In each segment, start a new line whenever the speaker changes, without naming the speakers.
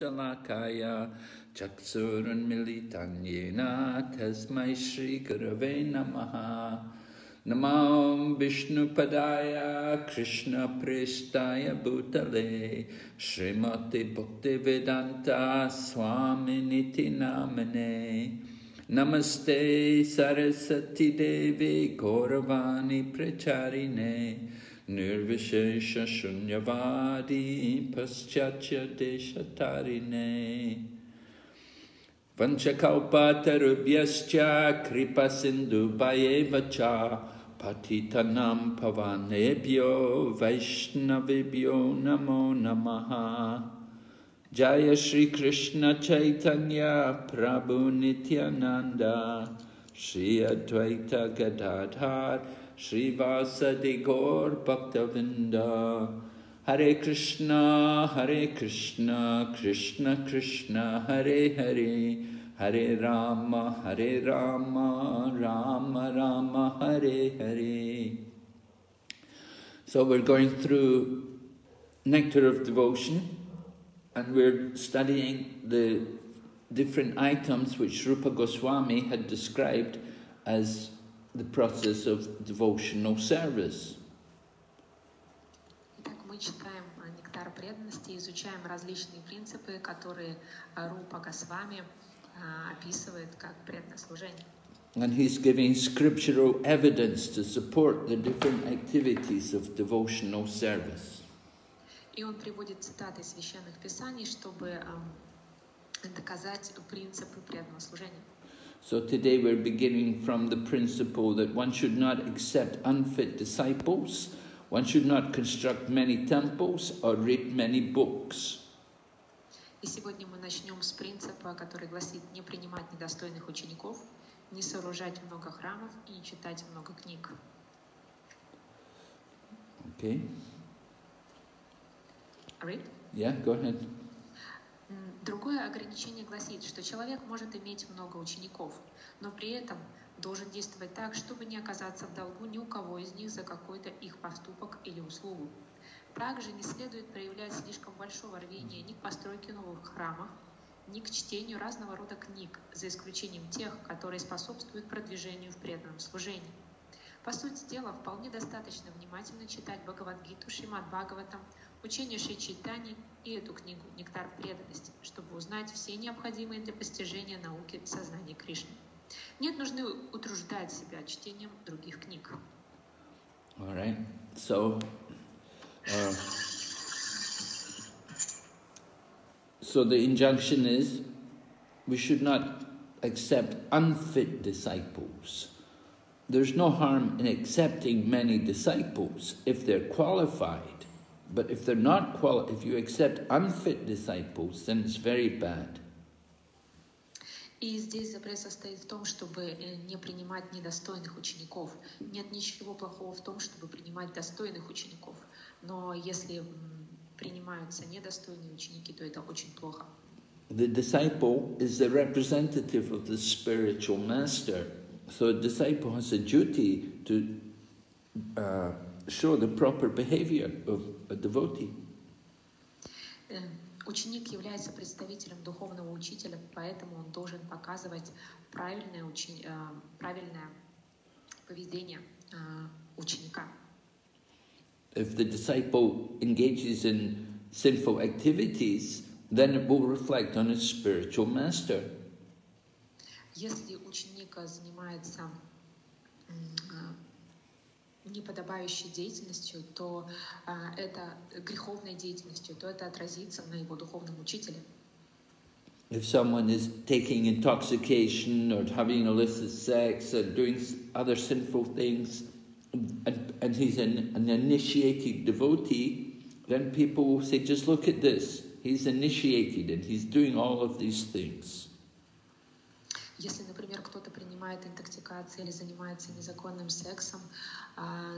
Shalakaya Chaksurunmilitan Yena Tasmai Shri Gurave Namaha. Namo Vishnu Padaya Krishna Prestaya Bhutale Srimati Bhakti Vedanta Swami Niti Namane Namaste Sarasati Devi Gauravani Pracharine Nirvishesha Shunyavadi Paschatya Deshatarine. Vanchakalpatarubhyascha Kripa Sindhu Bhayevacha Patitanam Pavanebhyo Vaishnavibhyo Namo Namaha. Jaya Shri Krishna Chaitanya Prabhu Nityananda. Shri Advaita Gadadhar Srivasadi Gaur Bhaktavinda Hare Krishna, Hare Krishna, Krishna Krishna, Hare Hare, Hare Rama, Hare Rama, Rama Rama, Hare Hare. So we're going through Nectar of Devotion and we're studying the different items which Rupa Goswami had described as the process of devotional service.
Итак, мы читаем а, «Нектар преданности», изучаем различные принципы, которые а, Рупа Госвами а, описывает как преданное служение.
And he's giving scriptural evidence to support the different activities of devotional service.
И он приводит цитаты священных писаний, чтобы ам, доказать принципы преданного служения.
So today we're beginning from the principle that one should not accept unfit disciples, one should not construct many temples or read many books.
И сегодня мы начнем с принципа, который гласит не принимать недостойных учеников, не сооружать много храмов и не читать много книг.
Okay?
Read?
Yeah, go ahead.
Другое ограничение гласит, что человек может иметь много учеников, но при этом должен действовать так, чтобы не оказаться в долгу ни у кого из них за какой-то их поступок или услугу. Также не следует проявлять слишком большого рвения ни к постройке новых храмов, ни к чтению разного рода книг, за исключением тех, которые способствуют продвижению в преданном служении. По сути дела, вполне достаточно внимательно читать Бхагавадгиту, Шримад Бхагаватам, учение Шри Чайтани и эту книгу «Нектар преданности», чтобы узнать все необходимые для постижения науки сознания Кришны. Нет нужды утруждать себя чтением других книг.
All right. So, uh, so the injunction is we should not accept unfit disciples. There's no harm in accepting many disciples if they're qualified. But if they're not quali- if you accept unfit disciples, then it's very bad.
И здесь запрет состоит в том, чтобы э, не принимать недостойных учеников. Нет ничего плохого в том, чтобы принимать достойных учеников. Но если принимаются недостойные ученики, то это очень плохо.
The disciple is the representative of the spiritual master. So a disciple has a duty to uh, show the proper behavior of a devotee.
Э, Ученик является представителем духовного учителя, поэтому он должен показывать правильное, учи- э, правильное поведение э, ученика.
If the disciple engages in sinful activities, then it will reflect on his spiritual master.
Если ученик э, занимается неподобающей деятельностью, то э, это греховной деятельностью, то это отразится на его духовном учителе.
If someone is taking intoxication or having illicit sex or doing other sinful things, and, and he's an, an initiated devotee, then people will say, just look at this. He's initiated and he's doing all of these things.
Если, например, кто-то принимает интоксикацию или занимается незаконным сексом а,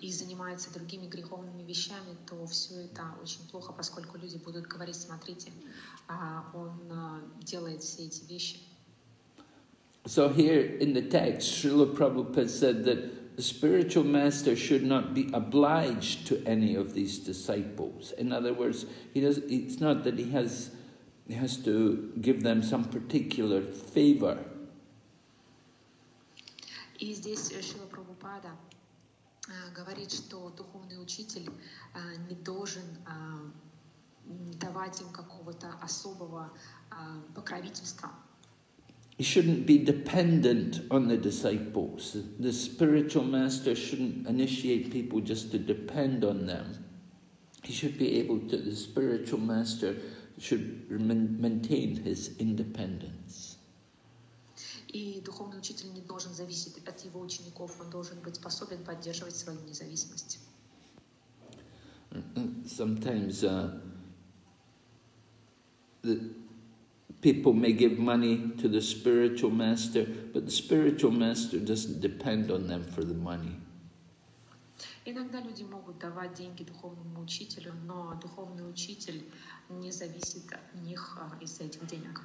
и занимается другими греховными вещами, то все это очень плохо, поскольку люди будут говорить, смотрите, а, он а, делает все эти вещи.
So here in the text, Srila Prabhupada said that the spiritual master should not be obliged to any of these disciples. In other words, he does, it's not that he has he has to give them some particular favor.
И здесь э, Шила Прабхупада э, говорит, что духовный учитель э, не должен э, давать им какого-то особого э, покровительства.
He shouldn't be dependent on the disciples. The spiritual master shouldn't initiate people just to depend on them. He should be able to, the spiritual master should maintain his independence.
И духовный учитель не должен зависеть от его учеников, он должен быть способен поддерживать свою независимость.
Sometimes uh, the people may give money to the spiritual master, but the spiritual master doesn't depend on them for the money.
Иногда люди могут давать деньги духовному учителю, но духовный учитель не зависит от них а, из-за этих денег.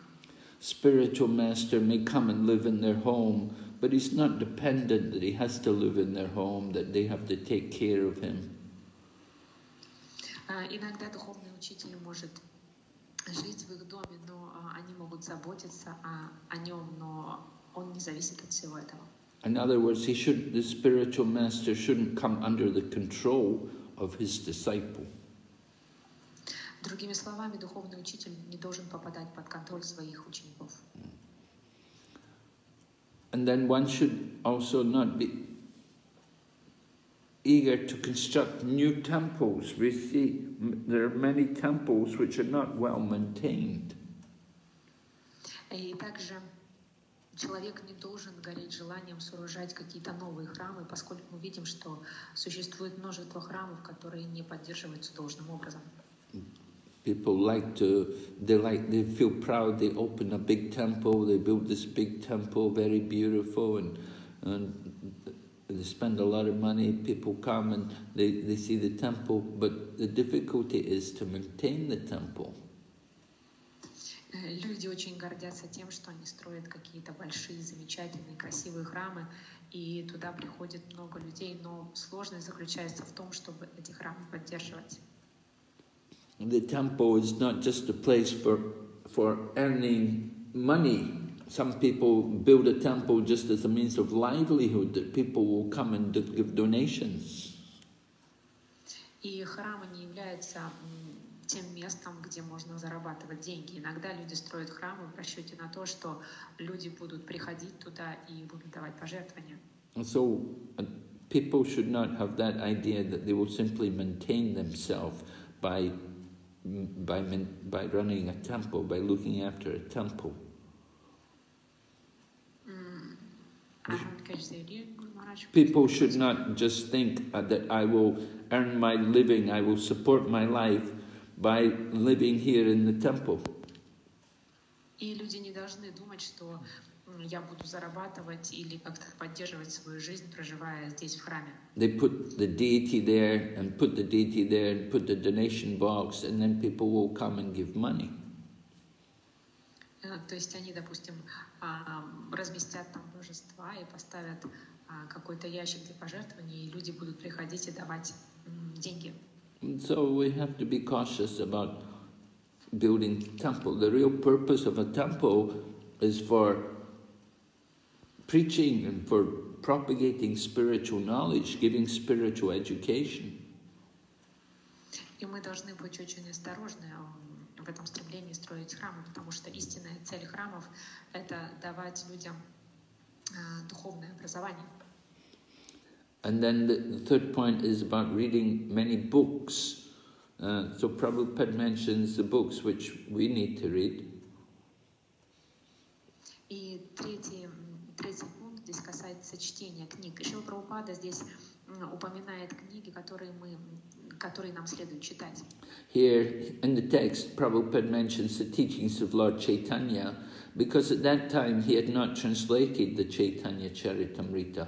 Spiritual master may come and live in their home, but he's not dependent that he has to live in their home, that they have to take care of him.
А, Иногда духовный учитель может жить в их доме, но а, они могут заботиться о, о нем, но он не зависит от всего этого.
In other words, he should, the spiritual master shouldn't come under the control of his disciple.
Другими словами, духовный учитель не должен попадать под контроль своих учеников.
And then one should also not be eager to construct new temples. We see there are many temples which are not well maintained.
И также человек не должен гореть желанием сооружать какие-то новые храмы, поскольку мы видим, что существует множество храмов, которые не поддерживаются должным образом.
People like to, they like, they feel proud, they open a big temple, they build this big temple, very beautiful, and, and they spend a lot of money, people come and they, they see the temple, but the difficulty is to maintain the temple.
Э, Люди очень гордятся тем, что они строят какие-то большие, замечательные, красивые храмы, и туда приходит много людей, но сложность заключается в том, чтобы эти храмы поддерживать.
The temple is not just a place for, for earning money. Some people build a temple just as a means of livelihood, that people will come and do- give donations.
И храмы не являются м, тем местом, где можно зарабатывать деньги. Иногда люди строят храмы в расчете на то, что люди будут приходить туда и будут давать пожертвования.
And so uh, people should not have that idea that they will simply maintain themselves by, by, main- by running a temple, by looking after a temple.
М, а, конечно, заявили, Гуру Махарадж.
People should not just think uh, that I will earn my living, I will support my life by living here in the temple.
И люди не должны думать, что м, я буду зарабатывать или как-то поддерживать свою жизнь, проживая здесь, в храме.
They put the deity there and put the deity there and put the donation box, and then people will come and give money.
Э, То есть они, допустим, а, разместят там божества и поставят а, какой-то ящик для пожертвований, и люди будут приходить и давать деньги.
So we have to be cautious about building temple. The real purpose of a temple is for preaching and for propagating spiritual knowledge, giving spiritual education.
И мы должны быть очень осторожны м, в этом стремлении строить храмы, потому что истинная цель храмов — это давать людям а, духовное образование.
And then the, the third point is about reading many books. Uh, so Prabhupada mentions the books which we need to read.
И третий, м, третий пункт здесь касается чтения книг. Еще Прабхупада здесь упоминает книги, которые, мы, которые нам следует читать.
Here in the text, Prabhupada mentions the teachings of Lord Chaitanya because at that time he had not translated the Chaitanya Charitamrita.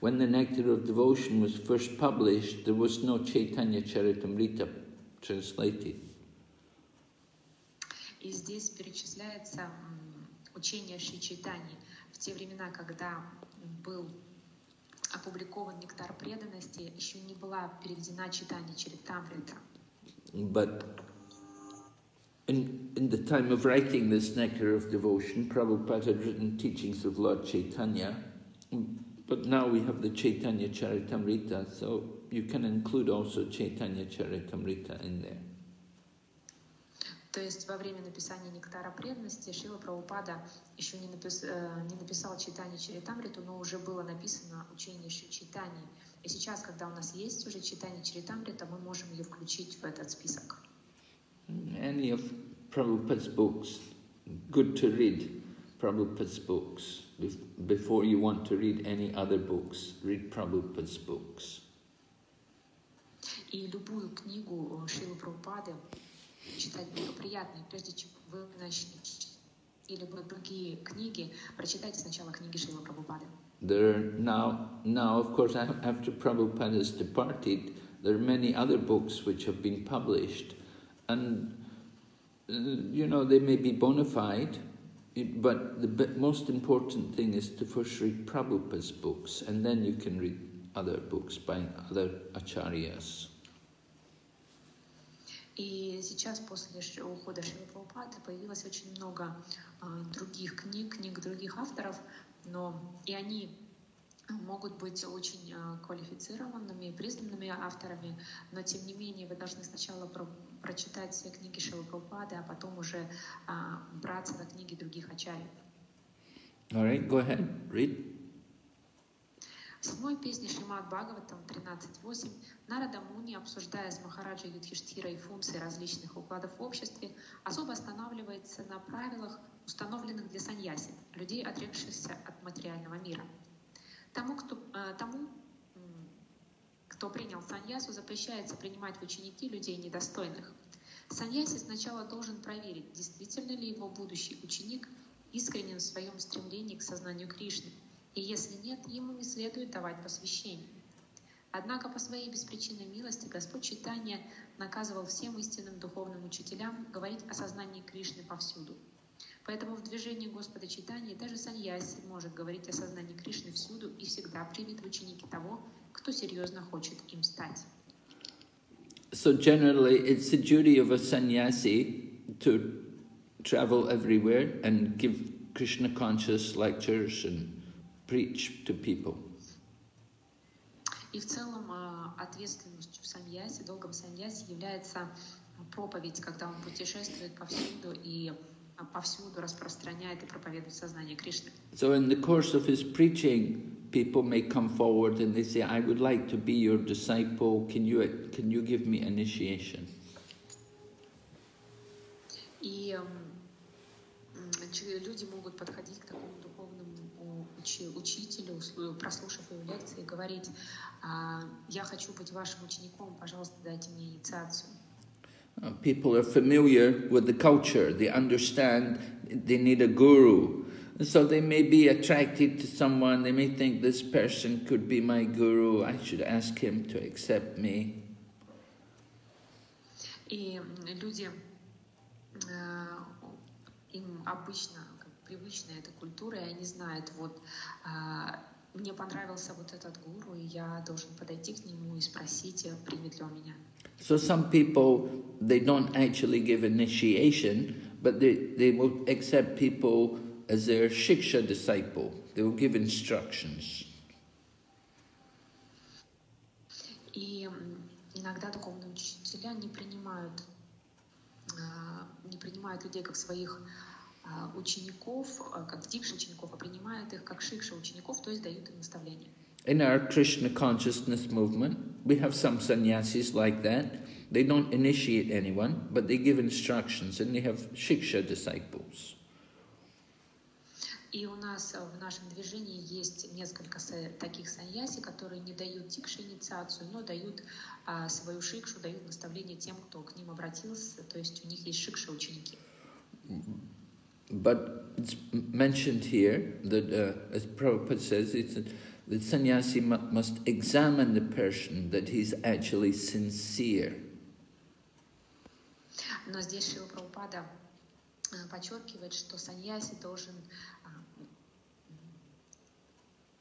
When the Nectar of Devotion was first published, there was no Chaitanya Charitamrita translated.
И здесь перечисляется учение Шри Чайтани в те времена, когда был опубликован «Нектар преданности», еще не была переведена читание Чаритамрита.
But In, in the time of writing this Nectar of Devotion, Prabhupada had written teachings of Lord Chaitanya, but now we have the Chaitanya Charitamrita, so you can include also Chaitanya Charitamrita in there.
То есть во время написания «Нектара преданности» Шила Прабхупада еще не, напис, э, не написал читание Чаритамриту, но уже было написано учение Шри Читани. И сейчас, когда у нас есть уже читание Чаритамрита, мы можем ее включить в этот список.
Any of Prabhupada's books, good to read Prabhupada's books. Before you want to read any other books, read Prabhupada's books.
И любую книгу Шилы Прабхупады читать благоприятно. И прежде чем вы начнете или другие книги, прочитайте сначала книги Шила Прабхупады.
There are now, now, of course, after Prabhupada has departed, there are many other books which have been published, and uh, you know they may be bona fide, but the most important thing is to first read Prabhupada's books, and then you can read other books by other acharyas.
И сейчас, после ухода Прабхупады, появилось очень много э, других книг, книг других авторов, но и они могут быть очень э, квалифицированными признанными авторами, но тем не менее вы должны сначала про прочитать все книги Шилы Прабхупады, а потом уже э, браться на книги других ачарьев.
All right, go ahead, read.
В седьмой песне Шримад Бхагаватам 13.8 Нарада Муни, обсуждая с Махараджей Юдхиштирой функции различных укладов в обществе, особо останавливается на правилах, установленных для саньяси, людей, отрекшихся от материального мира. Тому, кто, э, тому, кто принял саньясу, запрещается принимать в ученики людей недостойных. Саньяси сначала должен проверить, действительно ли его будущий ученик искренен в своем стремлении к сознанию Кришны – и если нет, ему не следует давать посвящение. Однако по своей беспричинной милости Господь Читания наказывал всем истинным духовным учителям говорить о сознании Кришны повсюду. Поэтому в движении Господа Читания даже саньяси может говорить о сознании Кришны всюду и всегда примет в ученики того, кто серьезно хочет им стать.
So generally, it's the duty of a sannyasi to travel everywhere and give Krishna conscious lectures and preach to people.
И в целом ответственностью в саньясе, долгом саньясе является проповедь, когда он путешествует повсюду и повсюду распространяет и проповедует сознание Кришны.
So in the course of his preaching, people may come forward and they say, I would like to be your disciple, can you, can you give me initiation?
И люди могут подходить к такому учителю, прослушав его лекции, говорить, я хочу быть вашим учеником, пожалуйста, дайте мне инициацию.
Uh, people are familiar with the culture. They understand they need a guru. So they may be attracted to someone. They may think this person could be my guru. I should ask him to accept me.
И люди, им обычно привычная эта культура, и они знают, вот мне понравился вот этот гуру, и я должен подойти к нему и спросить, примет ли он меня.
So some people, they don't actually give initiation, but they, they will accept people as their shiksha disciple. They will give instructions.
И иногда духовные учителя не принимают, не принимают людей как своих учеников, как дикши учеников, а принимают их как шикша учеников, то есть дают им наставления.
In our Krishna consciousness movement, we have some sannyasis like that. They don't initiate anyone, but they give instructions and they have shiksha disciples.
И у нас в нашем движении есть несколько таких саньяси, которые не дают тикши инициацию, но дают а, свою шикшу, дают наставление тем, кто к ним обратился, то есть у них есть шикша ученики.
But it's mentioned here that, uh, as Prabhupada says, it's the sannyasi must examine the person that he's actually sincere.
Но здесь Шила Прабхупада подчеркивает, что саньяси должен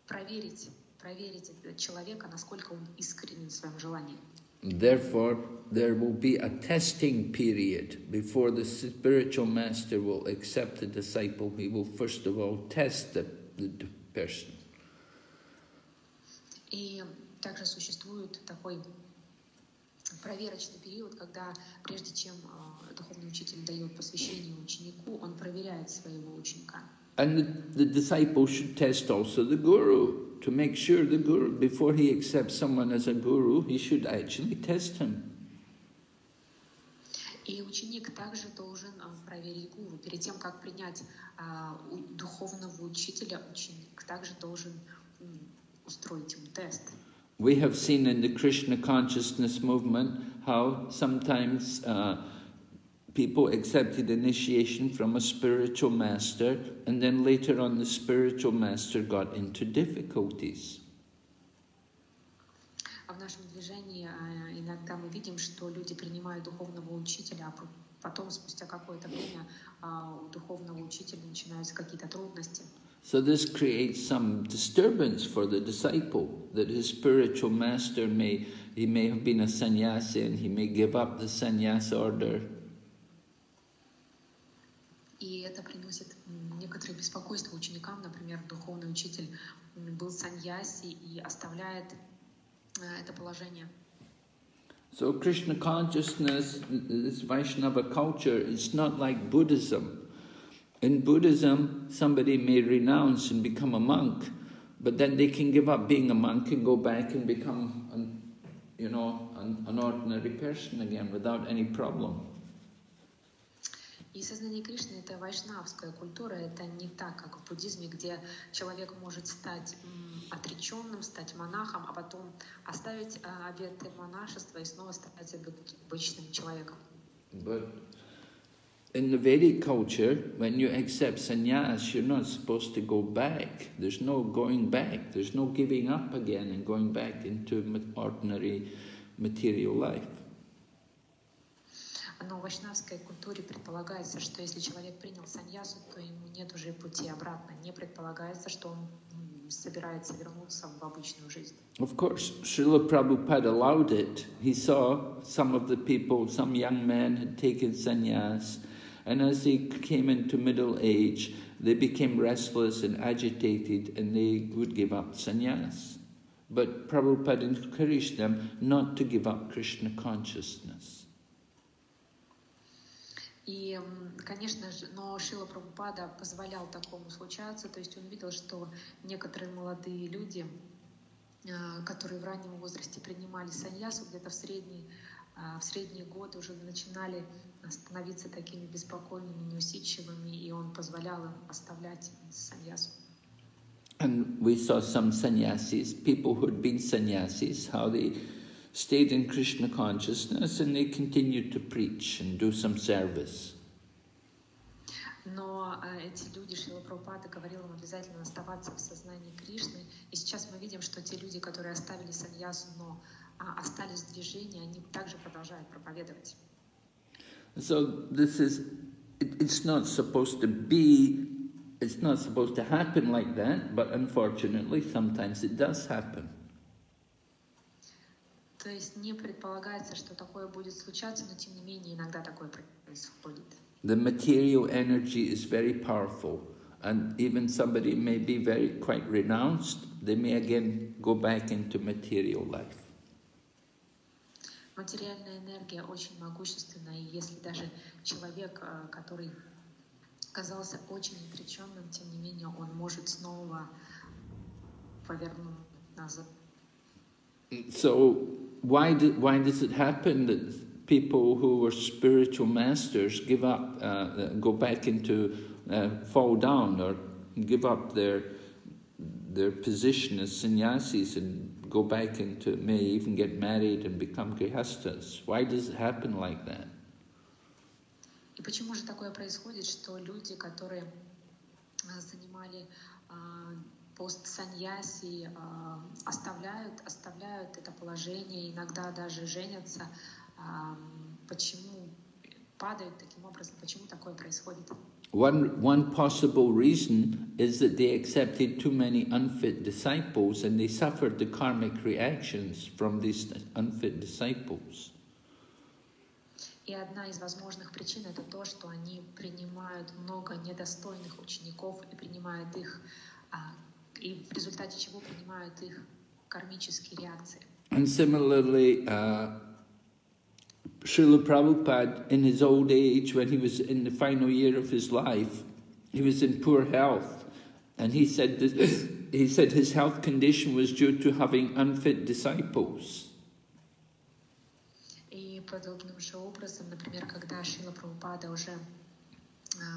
проверить, проверить человека, насколько он искренен в своем желании.
Therefore, there will be a testing period before the spiritual master will accept the disciple. He will first of all test the, the person.
И также существует такой проверочный период, когда прежде чем э, духовный учитель дает посвящение ученику, он проверяет своего ученика.
And the, the disciple should test also the guru to make sure the guru, before he accepts someone as a guru, he should actually test him.
И ученик также должен э, проверить гуру. Перед тем, как принять а, у духовного учителя, ученик также должен м, устроить ему тест.
We have seen in the Krishna consciousness movement how sometimes uh, people accepted initiation from a spiritual master, and then later on the spiritual master got into difficulties.
А в нашем движении а, иногда мы видим, что люди принимают духовного учителя, а по- потом, спустя какое-то время, а, у духовного учителя начинаются какие-то трудности.
So this creates some disturbance for the disciple that his spiritual master may he may have been a sannyasi and he may give up the sannyas order.
И это приносит м, некоторое беспокойство ученикам. Например, духовный учитель был саньяси и оставляет э, это положение.
So Krishna consciousness, this Vaishnava culture, it's not like Buddhism. In Buddhism, somebody may renounce and become a monk, but then they can give up being a monk and go back and become, an, you know, an, an ordinary person again without any problem.
И сознание Кришны — это вайшнавская культура, это не так, как в буддизме, где человек может стать отреченным, стать монахом, а потом оставить а, обеты монашества и снова стать обы- обычным человеком.
But in the Vedic culture, when you accept sannyas, you're not supposed to go back. There's no going back. There's no giving up again and going back into ordinary material life.
Но в вайшнавской культуре предполагается, что если человек принял саньясу, то ему нет уже пути обратно. Не предполагается, что он м, собирается вернуться в обычную жизнь.
Of course, Srila Prabhupada allowed it. He saw some of the people, some young men had taken sannyas, and as they came into middle age, they became restless and agitated and they would give up sannyas. But Prabhupada encouraged them not to give up Krishna consciousness.
И, конечно же, но Шила Прабхупада позволял такому случаться, то есть он видел, что некоторые молодые люди, а, которые в раннем возрасте принимали саньясу, где-то в средние, а, в средние годы уже начинали становиться такими беспокойными, неусидчивыми, и он позволял им оставлять саньясу.
And we saw some sannyasis, people who had been sannyasis, how they stayed in Krishna consciousness and they continued to preach and do some service.
Но э, эти люди, Шила Прабхупада говорил им обязательно оставаться в сознании Кришны. И сейчас мы видим, что те люди, которые оставили саньясу, но а, остались в движении, они также продолжают проповедовать.
So this is, it, it's not supposed to be, it's not supposed to happen like that, but unfortunately sometimes it does happen.
То есть не предполагается, что такое будет случаться, но тем не менее иногда такое происходит.
The material energy is very powerful, and even somebody may be very quite renounced, they may again go back into material life.
Материальная энергия очень могущественна, и если даже человек, э, который казался очень отреченным, тем не менее он может снова повернуть назад.
So why do, why does it happen that people who were spiritual masters give up, uh, uh, go back into, uh, fall down or give up their their position as sannyasis and go back into, may even get married and become grihastas? Why does it happen like that?
И почему же такое происходит, что люди, которые а, занимали а, пост саньяси, а, оставляют, оставляют это положение, иногда даже женятся, а, почему падают таким образом, почему такое происходит?
One, one possible reason is that they accepted too many unfit disciples and they suffered the karmic reactions from these unfit disciples.
И одна из возможных причин это то, что они принимают много недостойных учеников и принимают их, а, и в результате чего принимают их кармические реакции.
And similarly, uh, Srila Prabhupada, in his old age, when he was in the final year of his life, he was in poor health, and he said that, he said his health condition was due to having unfit disciples.
И подобным же образом, например, когда Шила Прабхупада уже а,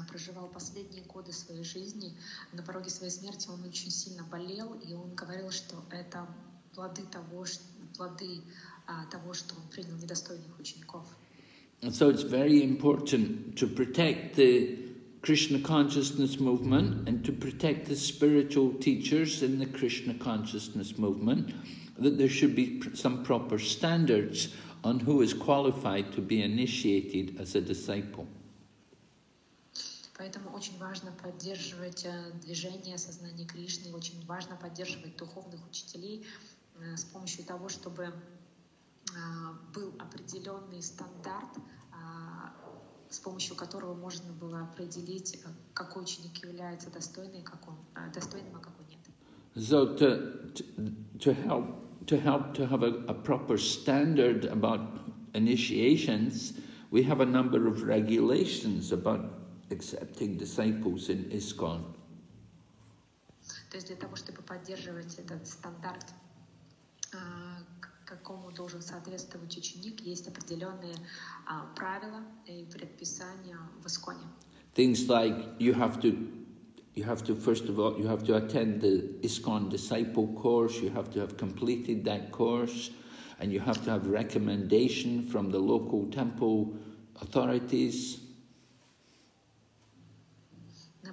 проживал последние годы своей жизни, на пороге своей смерти он очень сильно болел, и он говорил, что это плоды того, плоды а, того, что он принял недостойных учеников.
And so it's very important to protect the Krishna consciousness movement and to protect the spiritual teachers in the Krishna consciousness movement, that there should be some proper standards on who is qualified to be initiated as a disciple.
Поэтому очень важно поддерживать э, движение сознания Кришны, очень важно поддерживать духовных учителей э, с помощью того, чтобы э, был определенный стандарт, с помощью которого можно было определить, какой ученик является достойным, как он, достойным, а какой нет.
So to, to, help to help to have a, a proper standard about initiations, we have a number of regulations about accepting disciples in ISKCON.
То есть для того, чтобы поддерживать этот стандарт, какому должен соответствовать ученик, есть определенные правила и предписания в Исконе.
Things like you have to you have to first of all you have to attend the ISKCON disciple course, you have to have completed that course, and you have to have recommendation from the local temple authorities.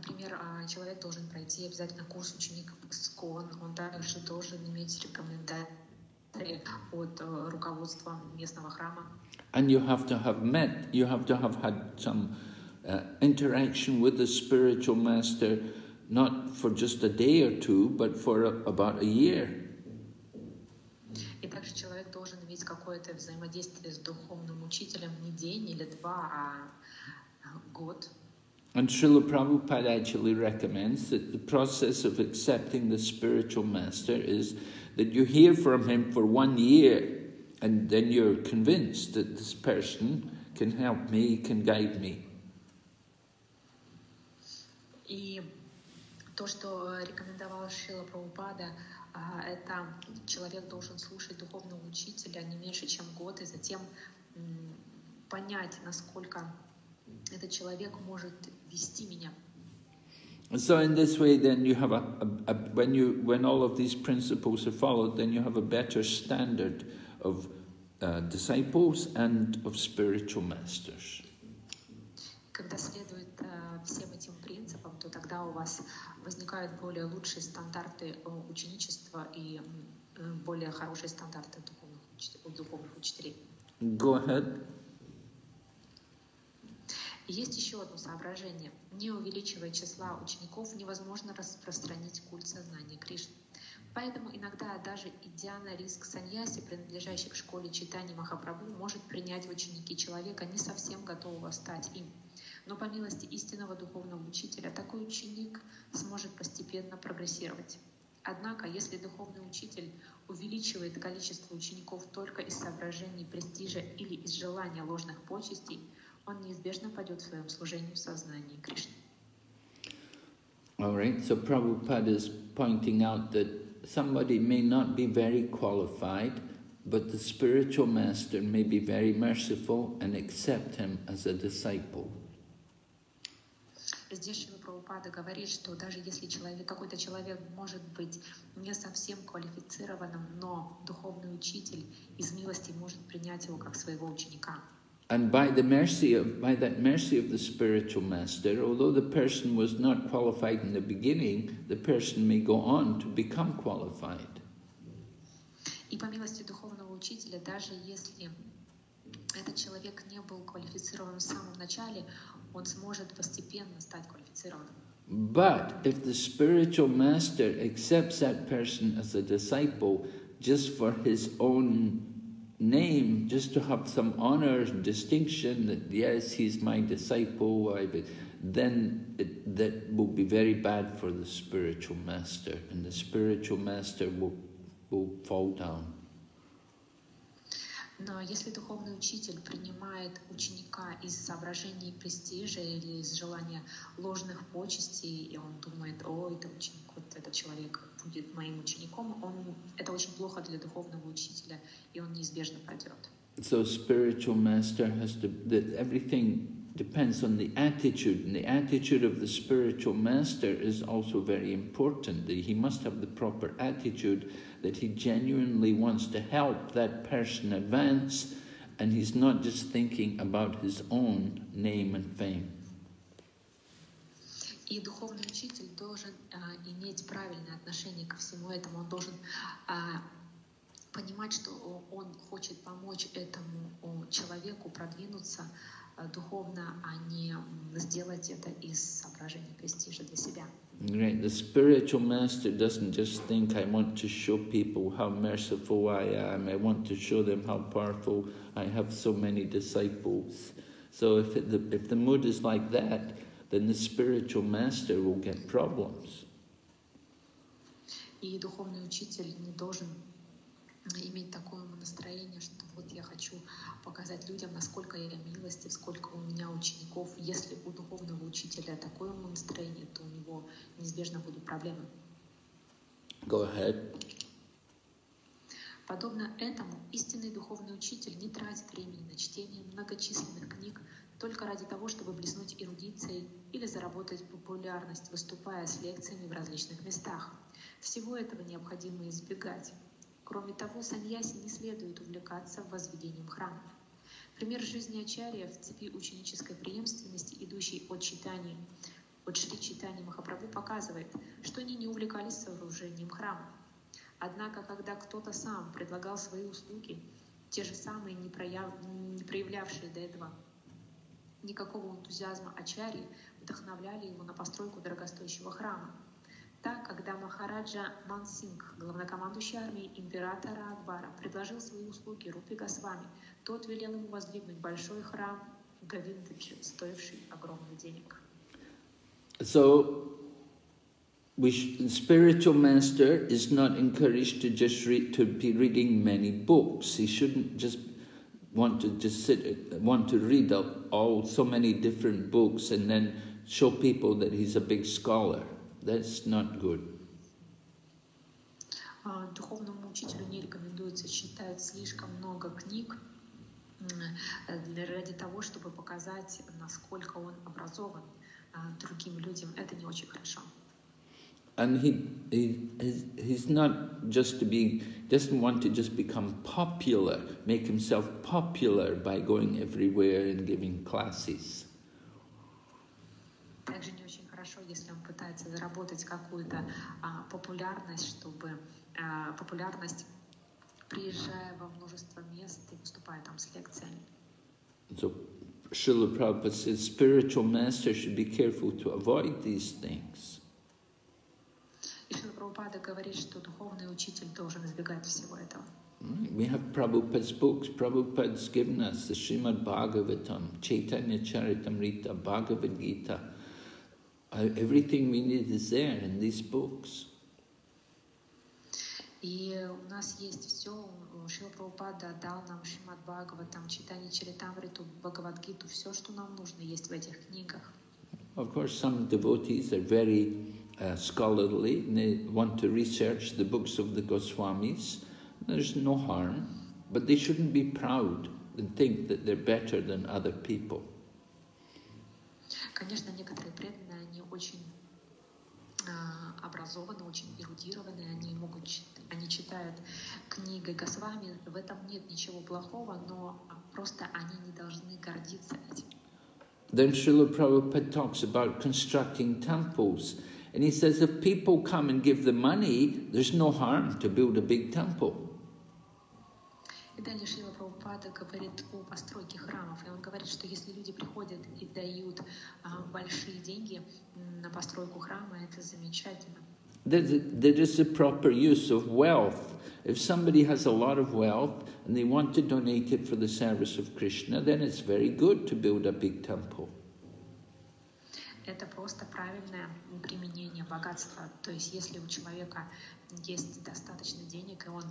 Например, человек должен пройти обязательно курс учеников ИСКОН, он также должен иметь рекомендации от руководства местного храма.
And you have to have met, you have to have had some uh, interaction with the spiritual master, not for just a day or two, but for a, about a year.
И также человек должен иметь какое-то взаимодействие с духовным учителем не день или два, а год.
And Srila Prabhupada actually recommends that the process of accepting the spiritual master is that you hear from him for one year and then you're convinced that this person can help me, can guide me.
И то, что рекомендовал Шила Прабхупада, это человек должен слушать духовного учителя не меньше, чем год, и затем понять, насколько этот человек может вести меня.
And so in this way, then you have a, a, a, when you when all of these principles are followed, then you have a better standard of uh, disciples and of spiritual masters.
Когда следует uh, всем этим принципам, то тогда у вас возникают более лучшие стандарты ученичества и uh, более хорошие стандарты духовных, духовных учителей.
Go ahead.
Есть еще одно соображение. Не увеличивая числа учеников, невозможно распространить культ сознания Кришны. Поэтому иногда даже идя на риск саньяси, принадлежащий к школе читания Махапрабху, может принять в ученики человека, не совсем готового стать им. Но по милости истинного духовного учителя такой ученик сможет постепенно прогрессировать. Однако, если духовный учитель увеличивает количество учеников только из соображений престижа или из желания ложных почестей, он неизбежно пойдет в своем служении в сознании Кришны.
All right, so Prabhupada is pointing out that somebody may not be very qualified, but the spiritual master may be very merciful and accept him as a disciple.
Здесь Шила Прабхупада говорит, что даже если человек, какой-то человек может быть не совсем квалифицированным, но духовный учитель из милости может принять его как своего ученика.
And by the mercy of by that mercy of the spiritual master, although the person was not qualified in the beginning, the person may go on to become qualified.
И по милости духовного учителя, даже если этот человек не был квалифицирован в самом начале, он сможет постепенно стать квалифицированным.
But if the spiritual master accepts that person as a disciple just for his own name, just to have some honor and distinction that yes, he's my disciple, then it, that will be very bad for the spiritual master, and the spiritual master will, will fall down.
Но если духовный учитель принимает ученика из соображений престижа или из желания ложных почестей, и он думает, о, это ученик, вот этот человек будет моим учеником, он, это очень плохо для духовного учителя, и он неизбежно пройдет.
So spiritual master has to, that everything depends on the attitude, and the attitude of the spiritual master is also very important. He must have the proper attitude that he genuinely wants to help that person advance, and he's not just thinking about his own name and fame.
И духовный учитель должен а, иметь правильное отношение ко всему этому. Он должен а, понимать, что он хочет помочь этому человеку продвинуться духовно, а не сделать это из соображений престижа для себя.
Right. The spiritual master doesn't just think, I want to show people how merciful I am, I want to show them how powerful I have so many disciples. So if, it, the, if the mood is like that, then the spiritual master will get problems.
И духовный учитель не должен иметь такое настроение, что вот я хочу показать людям, насколько я милостив, сколько у меня учеников. Если у духовного учителя такое настроение, то у него неизбежно будут проблемы.
Go ahead.
Подобно этому, истинный духовный учитель не тратит времени на чтение многочисленных книг только ради того, чтобы блеснуть эрудицией или заработать популярность, выступая с лекциями в различных местах. Всего этого необходимо избегать. Кроме того, саньяси не следует увлекаться возведением храмов. Пример жизни Ачарья в цепи ученической преемственности, идущей от читания, от Шри Читани Махапрабху, показывает, что они не увлекались сооружением храма. Однако, когда кто-то сам предлагал свои услуги, те же самые, не, прояв... не проявлявшие до этого никакого энтузиазма Ачарьи, вдохновляли его на постройку дорогостоящего храма. Так, когда Махараджа Мансинг, главнокомандующий армией императора Акбара, предложил свои услуги Рупи Госвами, тот велел ему воздвигнуть большой храм Гавиндаджи, стоивший огромных денег.
So, we spiritual master is not encouraged to just read, to be reading many books. He shouldn't just want to just sit, want to read all so many different books and then show people that he's a big scholar. That's not good.
Духовному учителю не рекомендуется читать слишком много книг ради того, чтобы показать, насколько он образован другим людям. Это не очень хорошо.
And he, he he's not just to be doesn't want to just become popular, make himself popular by going everywhere and giving classes.
Также не пытается заработать какую-то а, популярность, чтобы а, популярность, приезжая во множество мест и выступая там с лекциями.
So, Srila Prabhupada says spiritual master should be careful to avoid these things.
И Шрила Прабхупада говорит, что духовный учитель должен избегать всего этого.
We have Prabhupada's books. Prabhupada's given us the Srimad Bhagavatam, Chaitanya Charitamrita, Bhagavad Gita. Everything we need is there in these books.
И у нас есть все, Шила Прабхупада дал нам Шримад Бхагаватам, Читание Чаритамриту, Бхагавадгиту, все, что нам нужно, есть в этих книгах.
Of course, some devotees are very uh, scholarly and they want to research the books of the Goswamis. There's no harm, but they shouldn't be proud and think that they're better than other people.
Конечно, некоторые преданные, они очень образованы, очень эрудированы, они могут они читают книги Госвами, в этом нет ничего плохого, но просто они не должны гордиться этим.
Then Srila Prabhupada talks about constructing temples. And he says if people come and give the money, there's no harm to build a big temple.
И далее Шила Прабхупада говорит о постройке храмов. И он говорит, что если люди приходят и дают а, большие деньги на постройку храма, это замечательно.
That is the proper use of wealth. If somebody has a lot of wealth and they want to donate it for the service of Krishna, then it's very good to build a big temple.
Это просто правильное применение богатства. То есть если у человека есть достаточно денег, и он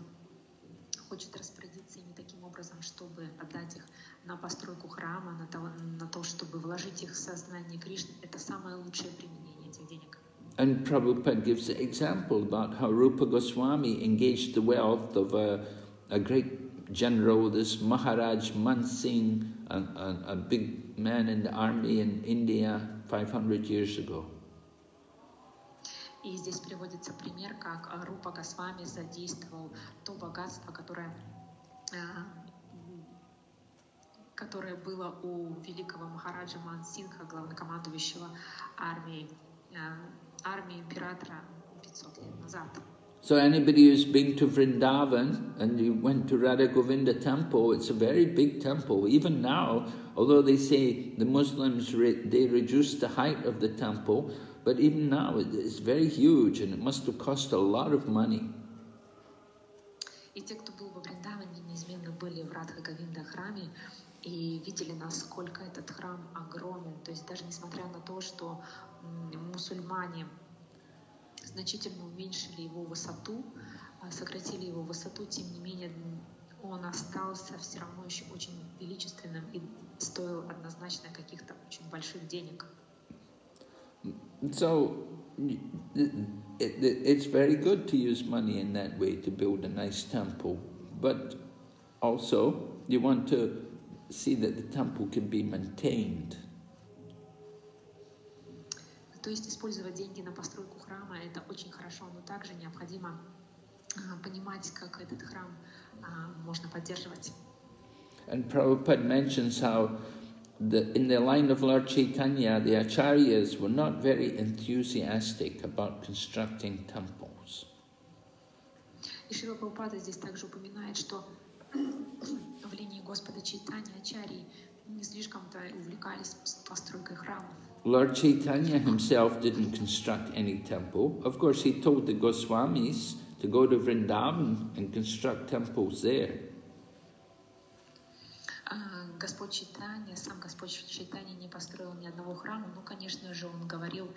хочет распорядиться ими таким образом, чтобы отдать их на постройку храма, на то, на то чтобы вложить их в сознание Кришны, это самое лучшее применение этих денег.
And Prabhupada gives an example about how Rupa Goswami engaged the wealth of a, a great general, this Maharaj Mansingh, a, a, a big man in the army in India 500 years ago.
И здесь приводится пример, как Рупа Госвами задействовал то богатство, которое, которое было у великого Махараджа Мансинха, главнокомандующего армией, армией императора 500 лет назад.
So anybody who's been to Vrindavan and you went to Radha Govinda temple, it's a very big temple. Even now, although they say the Muslims, re they reduced the height of the temple, but even now it's very huge and it must have cost a lot of money.
И те, кто был во Вриндаване, неизменно были в Радха Говинда храме и видели, насколько этот храм огромен. То есть даже несмотря на то, что мусульмане значительно уменьшили его высоту, сократили его высоту, тем не менее он остался все равно еще очень величественным и стоил однозначно каких-то очень больших денег.
So it's very good to use money in that way to build a nice temple, but also you want to see that the temple can be maintained.
То есть использовать деньги на постройку храма это очень хорошо, но также необходимо понимать, как этот храм можно поддерживать.
And Prabhupada mentions how the, in the line of Lord Chaitanya, the acharyas were not very enthusiastic about constructing temples.
И Шрила Прабхупада здесь также упоминает, что в линии Господа Чайтани ачарьи не слишком-то увлекались постройкой храмов.
Lord Chaitanya himself didn't construct any temple. Of course, he told the Goswamis to go to Vrindavan and construct temples there.
Господь Читания, сам Господь Читания не построил ни одного храма, но, конечно же, он говорил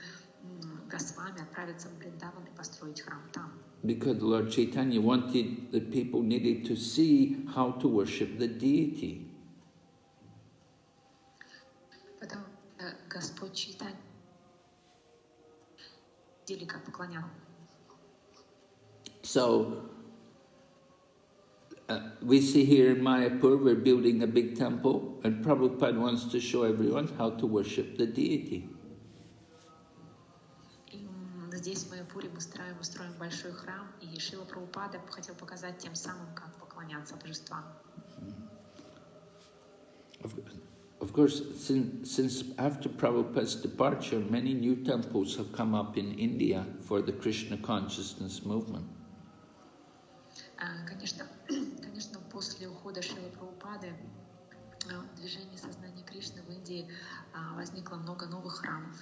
Госвами отправиться в Вриндаван и построить храм там.
Because Lord Chaitanya wanted the people needed to see how to worship the deity.
Потому Господь Читания как поклонял.
So, uh, we see here in Mayapur, we're building a big temple, and Prabhupada wants to show everyone how to worship the deity.
Здесь в Майапуре мы строим, мы строим большой храм, и Шила Прабхупада хотел показать тем самым, как поклоняться божествам.
Of, of course, since, since after Prabhupada's departure, many new temples have come up in India for the Krishna consciousness movement.
Конечно, конечно, после ухода Шилы Прабхупады в движении сознания Кришны в Индии возникло много новых храмов.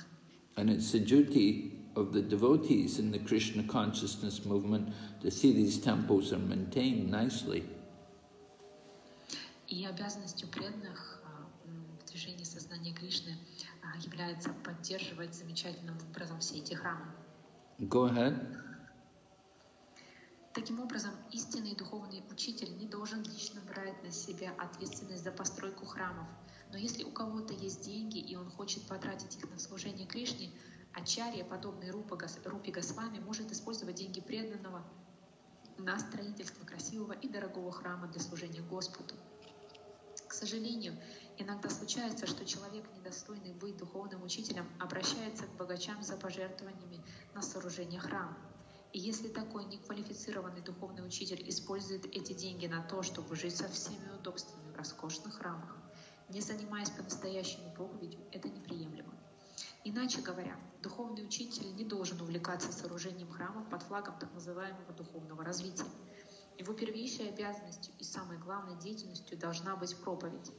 And it's the duty of the devotees in the Krishna consciousness movement to see these temples are maintained nicely.
И обязанностью преданных в движении сознания Кришны является поддерживать замечательным образом все эти храмы.
Go ahead.
Таким образом, истинный духовный учитель не должен лично брать на себя ответственность за постройку храмов. Но если у кого-то есть деньги, и он хочет потратить их на служение Кришне, Ачарья, подобный Рупи Госвами, может использовать деньги преданного на строительство красивого и дорогого храма для служения Господу. К сожалению, иногда случается, что человек, недостойный быть духовным учителем, обращается к богачам за пожертвованиями на сооружение храма. Если такой неквалифицированный духовный учитель использует эти деньги на то, чтобы жить со всеми удобствами в роскошных храмах, не занимаясь по-настоящему проповедью, это неприемлемо. Иначе говоря, духовный учитель не должен увлекаться сооружением храмов под флагом так называемого духовного развития. Его первейшей обязанностью и самой главной деятельностью должна быть проповедь.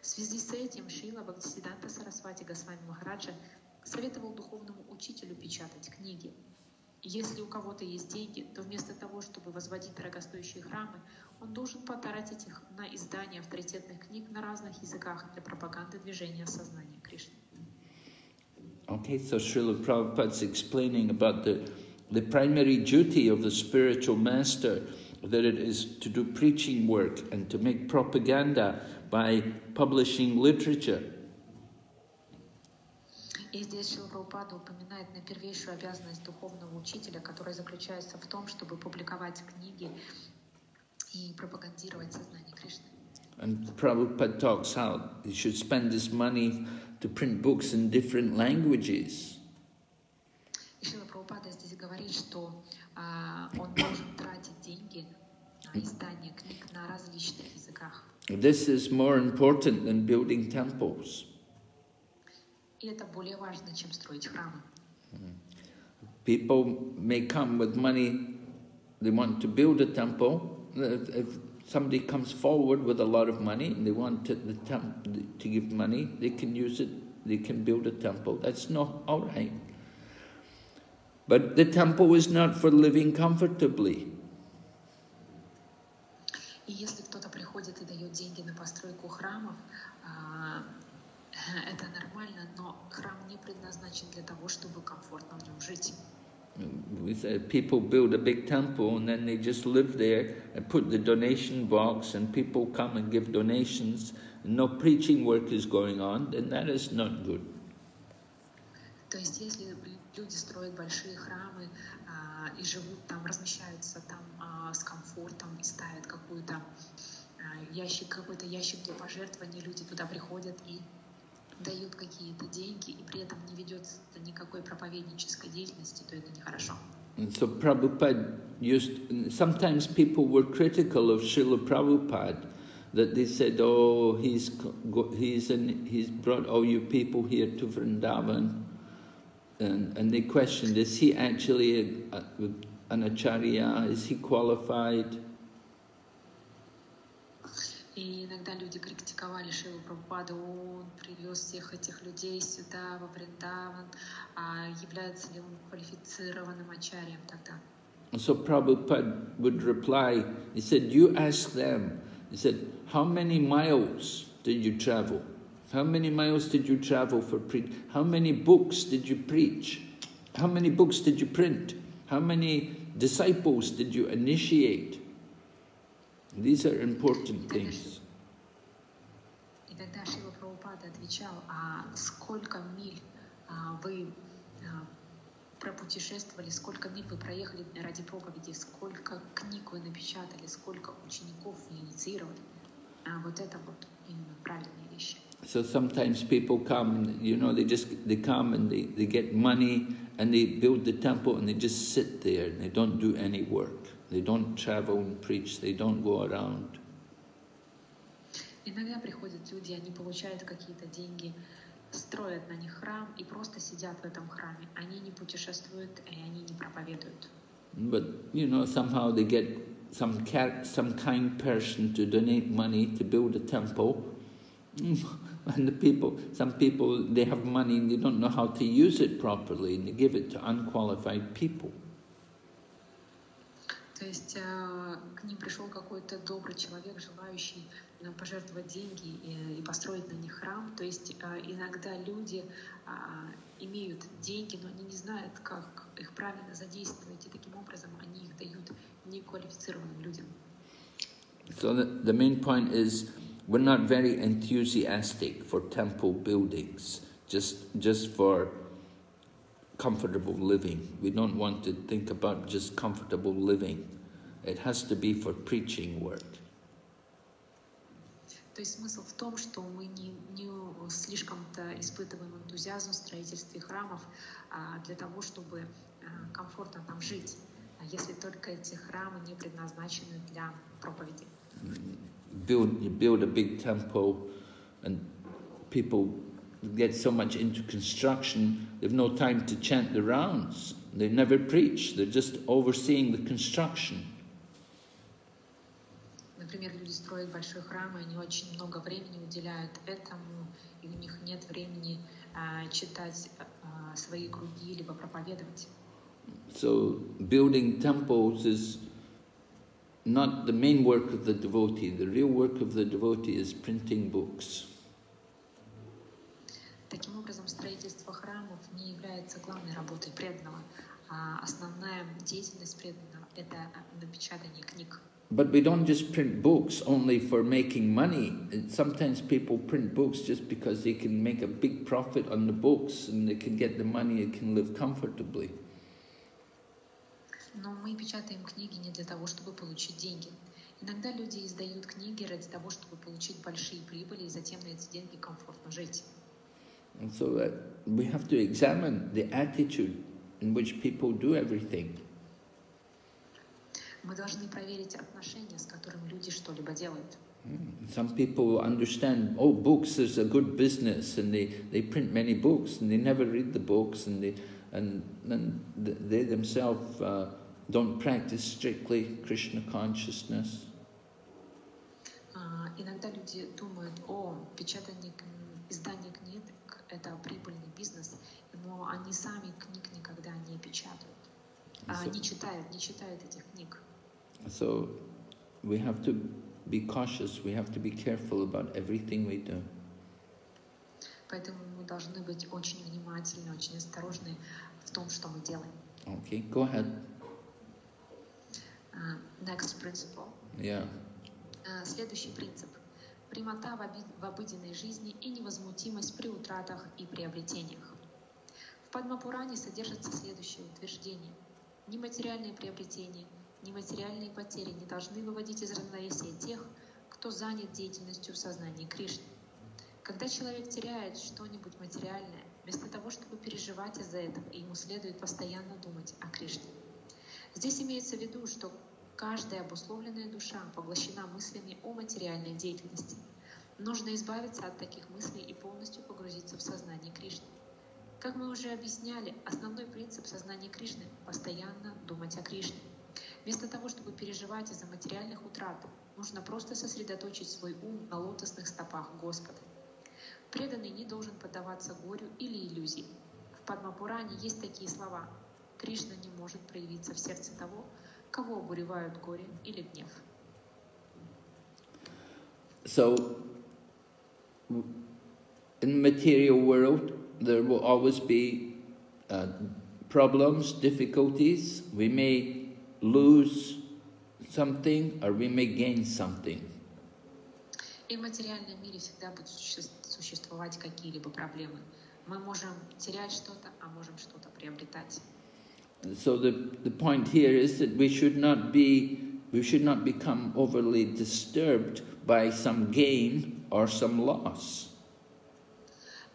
В связи с этим Шила Бхактисиданта Сарасвати Госвами Махараджа советовал духовному учителю печатать книги. Если у кого-то есть деньги, то вместо того, чтобы возводить дорогостоящие храмы, он должен потратить их на издание авторитетных книг на разных языках для пропаганды движения сознания Кришны.
Okay, so Srila Prabhupada's explaining about the, the primary duty of the spiritual master, that it is to do preaching work and to make propaganda by publishing literature.
И здесь Шрила Прабхупада упоминает на первейшую обязанность духовного учителя, которая заключается в том, чтобы публиковать книги и пропагандировать сознание Кришны.
And Prabhupada talks how he should spend his money to print books in different languages.
И Шрила Прабхупада здесь говорит, что а, он должен тратить деньги на издание книг на различных языках.
This is more important than building temples.
И это более важно, чем строить храмы.
People may come with money, they want to build a temple. If if somebody comes forward with a lot of money and they want to, the temp, to give money, they can use it, they can build a temple. That's not all right. But the temple is not for living comfortably.
И если кто-то приходит и дает деньги на постройку храмов, а, это нормально, но храм не предназначен для того, чтобы комфортно в нем жить.
We People build a big temple and then they just live there and put the donation box and people come and give donations and no preaching work is going on, then that is not good.
То есть, если люди строят большие храмы а, и живут там, размещаются там а, с комфортом и ставят какую-то а, ящик, какой-то ящик для пожертвований, люди туда приходят и дают какие-то деньги, и при этом не ведется никакой проповеднической деятельности, то это нехорошо.
And so Prabhupada used, sometimes people were critical of Srila Prabhupada, that they said, oh, he's, go- he's, in, he's brought all you people here to Vrindavan. And, and they questioned, is he actually a, a, an acharya? Is he qualified?
И иногда люди критиковали Шилу Прабхупаду, он привез всех этих людей сюда, во Вриндаван, а является ли он квалифицированным ачарьем тогда?
And so Prabhupada would reply, he said, you ask them, he said, how many miles did you travel? How many miles did you travel for preach? How many books did you preach? How many books did you print? How many disciples did you initiate? These are important things.
И тогда Шила Прабхупада отвечал, а сколько миль а, вы а, пропутешествовали, сколько миль вы проехали ради проповеди, сколько книг вы напечатали, сколько учеников вы инициировали. А вот это вот именно правильные вещи.
So sometimes people come, you know, they just they come and they, they get money and they build the temple and they just sit there and they don't do any work. They don't travel and preach, they don't go around.
Иногда приходят люди, они получают какие-то деньги, строят на них храм и просто сидят в этом храме. Они не путешествуют и они не проповедуют.
But you know, somehow they get some cat, some kind person to donate money to build a temple, and the people, some people, they have money and they don't know how to use it properly, and they give it to unqualified people.
То есть э, к ним пришел какой-то добрый человек, желающий э, пожертвовать деньги и, построить на них храм. То есть э, иногда люди имеют деньги, но они не знают, как их правильно задействовать, и таким образом они их дают неквалифицированным людям.
So the, the main point is we're not very enthusiastic for temple buildings, just just for comfortable living. We don't want to think about just comfortable living. It has to be for preaching work.
То есть смысл в том, что мы не, не слишком-то испытываем энтузиазм в строительстве храмов а, для того, чтобы а, комфортно там жить, а если только эти храмы не предназначены для проповеди.
Build you build a big temple, and people get so much into construction, they've no time to chant the rounds. They never preach. They're just overseeing the construction.
Например, люди строят большой храм, и они очень много времени уделяют этому, и у них нет времени а, читать а, свои круги, либо проповедовать.
So building temples is not the main work of the devotee. The real work of the devotee is printing books.
Таким образом, строительство храмов не является главной работой преданного, а основная деятельность преданного — это напечатание книг.
But we don't just print books only for making money. Sometimes people print books just because they can make a big profit on the books and they can get the money and can live comfortably.
Но мы печатаем книги не для того, чтобы получить деньги. Иногда люди издают книги ради того, чтобы получить большие прибыли и затем на эти деньги комфортно жить.
And so that we have to examine the attitude in which people do everything.
Мы должны проверить отношения, с которым люди что-либо делают.
Some people understand, oh, books is a good business, and they, they print many books, and they never read the books, and they, and, and they themselves uh, don't practice strictly Krishna consciousness.
А, Иногда люди думают, о, печатание, издание книг — это прибыльный бизнес, но они сами книг никогда не печатают. А,
So-
не читают, не читают этих книг.
So we have to be cautious, we have to be careful about everything we do.
Поэтому мы должны быть очень внимательны, очень осторожны в том, что мы делаем.
Okay, go ahead.
А, Next principle.
Yeah.
А, Следующий принцип. Прямота в, оби- в обыденной жизни и невозмутимость при утратах и приобретениях. В Падмапуране содержится следующее утверждение. Нематериальные приобретения, нематериальные потери не должны выводить из равновесия тех, кто занят деятельностью в сознании Кришны. Когда человек теряет что-нибудь материальное, вместо того, чтобы переживать из-за этого, ему следует постоянно думать о Кришне. Здесь имеется в виду, что каждая обусловленная душа поглощена мыслями о материальной деятельности. Нужно избавиться от таких мыслей и полностью погрузиться в сознание Кришны. Как мы уже объясняли, основной принцип сознания Кришны – постоянно думать о Кришне. Вместо того, чтобы переживать из-за материальных утрат, нужно просто сосредоточить свой ум на лотосных стопах Господа. Преданный не должен поддаваться горю или иллюзии. В Падмапуране есть такие слова «Кришна не может проявиться в сердце того, кого обуревают горе или гнев».
So, in the material world, there will always be uh, problems, difficulties. We may lose something or we may gain something.
И в материальном мире всегда будут суще- существовать какие-либо проблемы. Мы можем терять что-то, а можем что-то приобретать.
So the, the point here is that we should not be, we should not become overly disturbed by some gain or some loss.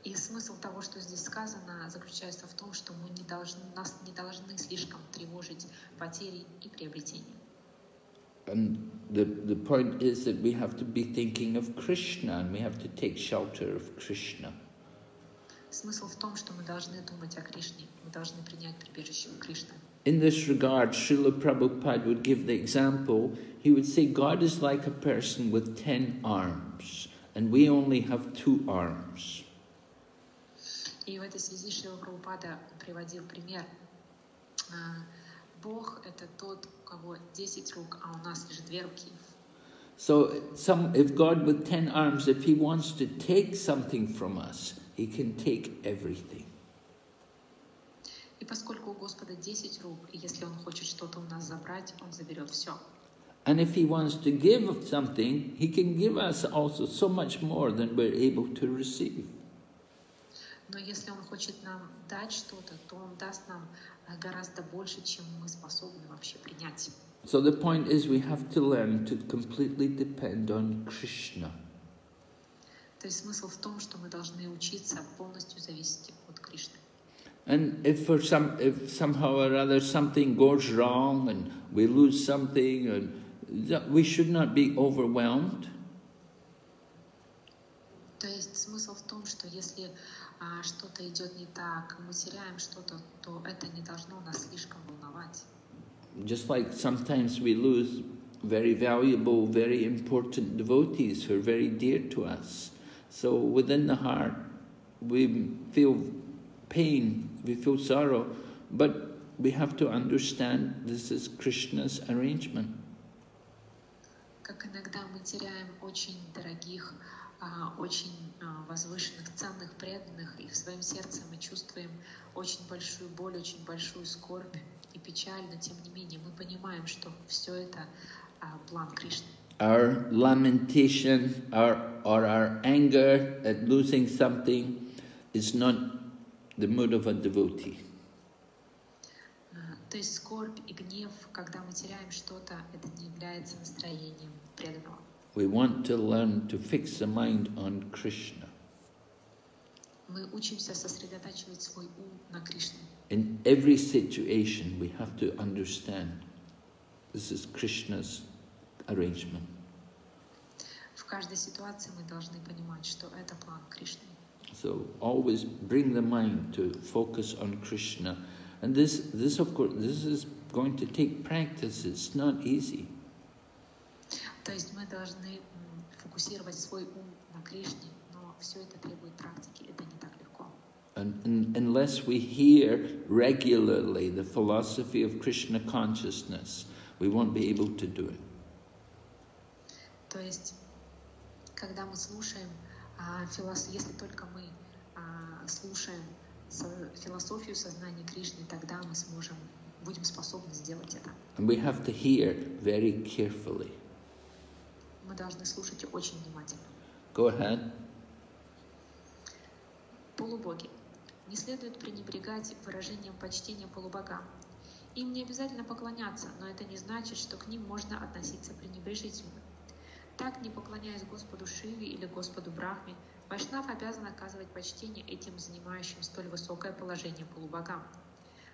И смысл того, что здесь сказано, заключается в том, что мы не должны, нас не должны слишком тревожить потери и приобретения.
And the, the point is that we have to be thinking of Krishna and we have to take shelter of Krishna.
Смысл в том, что мы должны думать о Кришне, мы должны принять прибежище у Кришны.
In this regard, Srila Prabhupada would give the example. He would say, God is like a person with ten arms, and we only have two arms.
И в этой связи Шрила Прабхупада приводил пример. А, Бог — это тот, у кого 10 рук, а у нас лишь две руки.
So, some, if God with ten arms, if He wants to take something from us, He can take everything.
И поскольку у Господа 10 рук, и если Он хочет что-то у нас забрать, Он заберет все.
And if He wants to give something, He can give us also so much more than we're able to receive.
Но если Он хочет нам дать что-то, то Он даст нам э, гораздо больше, чем мы способны вообще принять.
So the point is, we have to learn to completely depend on Krishna.
То есть смысл в том, что мы должны учиться полностью зависеть от Кришны.
And if for some, if somehow or other something goes wrong and we lose something, and we should not be overwhelmed.
То есть смысл в том, что если что-то идет не так, мы теряем что-то, то это не должно нас слишком волновать.
Just like sometimes we lose very valuable, very important devotees who are very dear to us. So within the heart, we feel pain, we feel sorrow, but we have to understand this is Krishna's arrangement.
Как иногда мы теряем очень дорогих, а, очень а, возвышенных, ценных, преданных, и в своем сердце мы чувствуем очень большую боль, очень большую скорбь и печаль, но тем не менее мы понимаем, что все это а, план Кришны.
Our lamentation our, or our anger at losing something is not the mood of a devotee.
А, То есть скорбь и гнев, когда мы теряем что-то, это не является настроением преданного.
We want to learn to fix the mind on Krishna.
Мы учимся сосредотачивать свой ум на Кришне.
In every situation, we have to understand this is Krishna's arrangement.
В каждой ситуации мы должны понимать, что это план Кришны.
So always bring the mind to focus on Krishna. And this, this of course, this is going to take practice. It's not easy.
То есть мы должны фокусировать свой ум на Кришне, но все это требует практики, это не так легко.
And, and unless we hear regularly the philosophy of Krishna consciousness, we won't be able to do it.
То есть, когда мы слушаем, а, если только мы а, слушаем со- философию сознания Кришны, тогда мы сможем, будем способны сделать это.
And we have to hear very carefully.
Мы должны слушать очень внимательно.
Go ahead.
Полубоги. Не следует пренебрегать выражением почтения полубогам. Им не обязательно поклоняться, но это не значит, что к ним можно относиться пренебрежительно. Так, не поклоняясь Господу Шиве или Господу Брахме, Вайшнав обязан оказывать почтение этим занимающим столь высокое положение полубогам.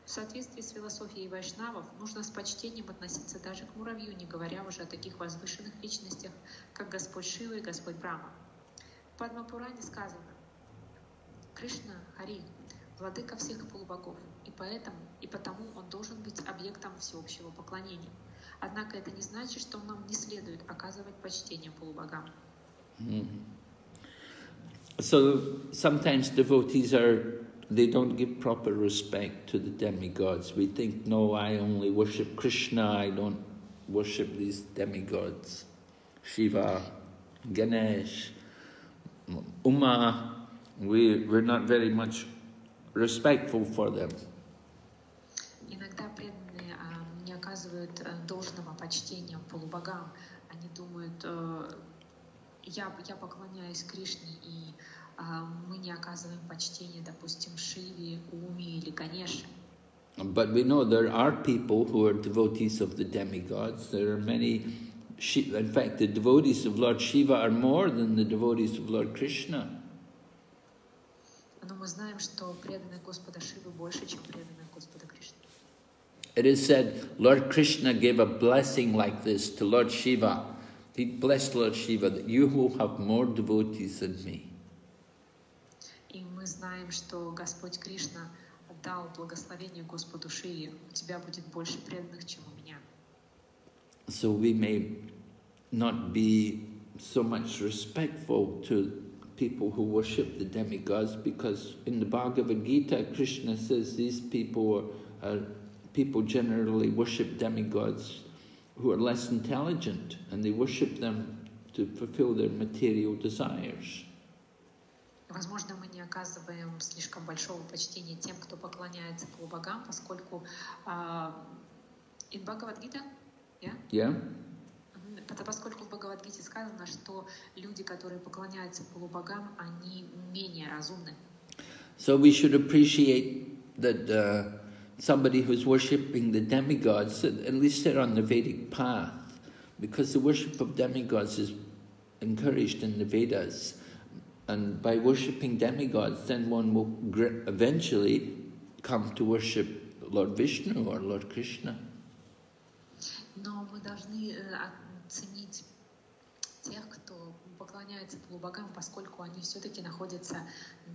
В соответствии с философией вайшнавов нужно с почтением относиться даже к муравью, не говоря уже о таких возвышенных личностях, как Господь Шива и Господь Брахма. В Падмапуране сказано, Кришна Хари, владыка всех полубогов, и поэтому и потому он должен быть объектом всеобщего поклонения. Однако это не значит, что нам не следует оказывать почтение полубогам.
So sometimes devotees are, they don't give proper respect to the demigods. We think, no, I only worship Krishna, I don't worship these demigods. Shiva, Ganesh, Uma, we, we're not very much respectful for them.
Иногда преданные а, не оказывают э, должного почтения полубогам. Они думают, э, я, я поклоняюсь Кришне, и а, мы не оказываем почтения, допустим, Шиве, Уме или Ганеше.
But we know there are people who are devotees of the demigods. There are many, Shi- in fact, the devotees of Lord Shiva are more than the devotees of Lord Krishna.
Но мы знаем, что преданных Господа Шивы больше, чем преданных Господа Кришны.
It is said Lord Krishna gave a blessing like this to Lord Shiva. He blessed Lord Shiva that you will have more devotees than me.
И мы знаем, что Господь Кришна дал благословение Господу Шиве. У тебя будет больше преданных, чем у меня.
So we may not be so much respectful to people who worship the demigods because in the Bhagavad Gita, Krishna says these people are, are people generally worship demigods who are less intelligent and they worship them to fulfill their material desires.
Возможно, мы не оказываем слишком большого почтения тем, кто поклоняется полубогам, поскольку а, in Бхагавадгита, yeah?
Yeah?
Это поскольку в Бхагавадгите сказано, что люди, которые поклоняются полубогам, они менее разумны.
So we should appreciate that uh, somebody who's worshipping the demigods, at least they're on the Vedic path, because the worship of demigods is encouraged in the Vedas. And by worshipping demigods, then one will eventually come to worship Lord Vishnu or Lord Krishna.
Но мы должны э, оценить тех, кто поклоняется полубогам, поскольку они все-таки находятся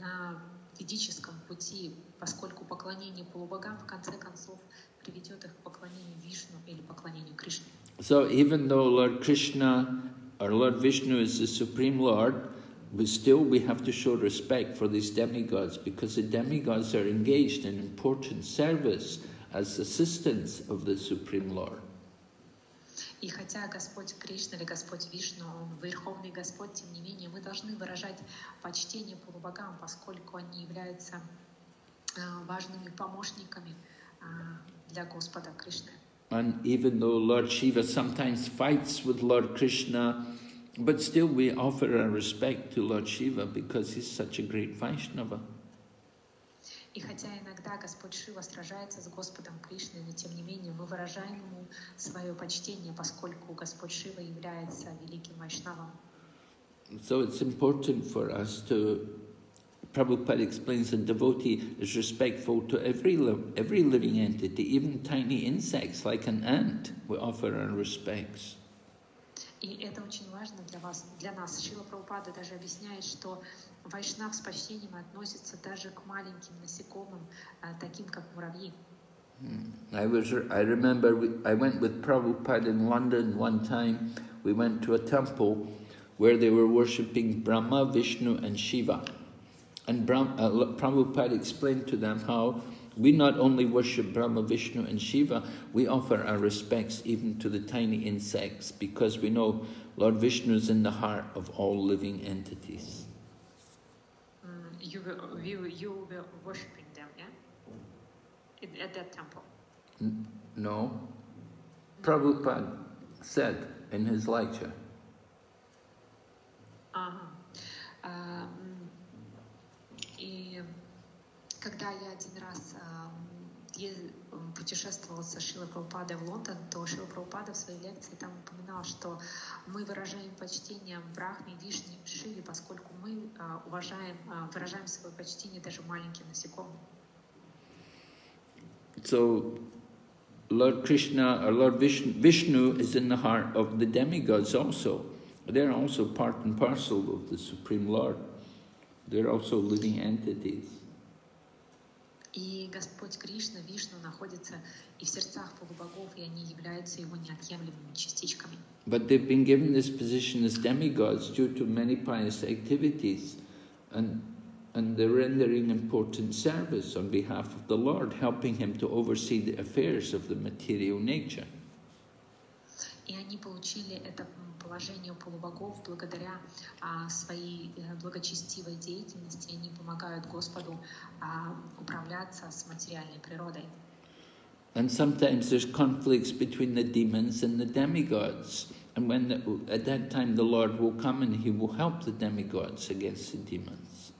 на ведическом пути, поскольку поклонение полубогам в конце концов приведет их к поклонению Вишну или поклонению Кришне.
So even though Lord Krishna or Lord Vishnu is the Supreme Lord, but still we have to show respect for these demigods because the demigods are engaged in important service as assistants of the Supreme Lord.
И хотя Господь Кришна или Господь Вишну, Он Верховный Господь, тем не менее мы должны выражать почтение полубогам, поскольку они являются э, важными помощниками э, для Господа Кришны.
And even though Lord Shiva sometimes fights with Lord Krishna, but still we offer our respect to Lord Shiva because he's such a great Vaishnava.
И хотя иногда Господь Шива сражается с Господом Кришной, но тем не менее мы выражаем Ему свое почтение, поскольку Господь Шива является великим Вайшнавом.
So it's important for us to, Prabhupada explains that devotee is respectful to every, li- every living entity, even tiny insects like an ant, we offer our respects.
И это очень важно для вас, для нас. Шила Прабхупада даже объясняет, что Вайшнав с почтением относится даже к маленьким насекомым, а, таким как муравьи.
I was, I remember we, I went with Prabhupada in London one time. We went to a temple where they were worshipping Brahma, Vishnu, and Shiva. And Brahm, uh, Prabhupada explained to them how We not only worship Brahma, Vishnu and Shiva, we offer our respects even to the tiny insects because we know Lord Vishnu is in the heart of all living entities.
Mm, you, were, you, you were worshipping them, yeah? At that temple?
N no. Prabhupada said in his lecture.
Uh-huh. Uh -huh. um, когда я один раз м, путешествовала со Шилой Прабхупадой в Лондон, то Шила Прабхупада в своей лекции там упоминал, что мы выражаем почтение Брахме, Вишне, Шиве, поскольку мы а, уважаем, а, выражаем свое почтение даже маленьким насекомым.
So, Lord Krishna or Lord Vishnu, Vishnu is in the heart of the demigods also. They're also part and parcel of the Supreme Lord. They're also living entities.
И Господь Кришна, Вишну находится и в сердцах полубогов, и они являются его неотъемлемыми частичками.
But they've been given this position as demigods due to many pious activities, and, and they're rendering important service on behalf of the Lord, helping Him to oversee the affairs of the material nature.
И они получили это у полубогов благодаря а, своей э, благочестивой деятельности. Они помогают Господу а, управляться с материальной природой.
And sometimes there's conflicts between the demons and the demigods. And when the, at that time the Lord will come and He will help the demigods against the demons.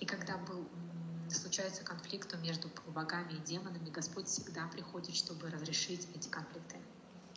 И когда был, случается конфликт между полубогами и демонами, Господь всегда приходит, чтобы разрешить эти конфликты.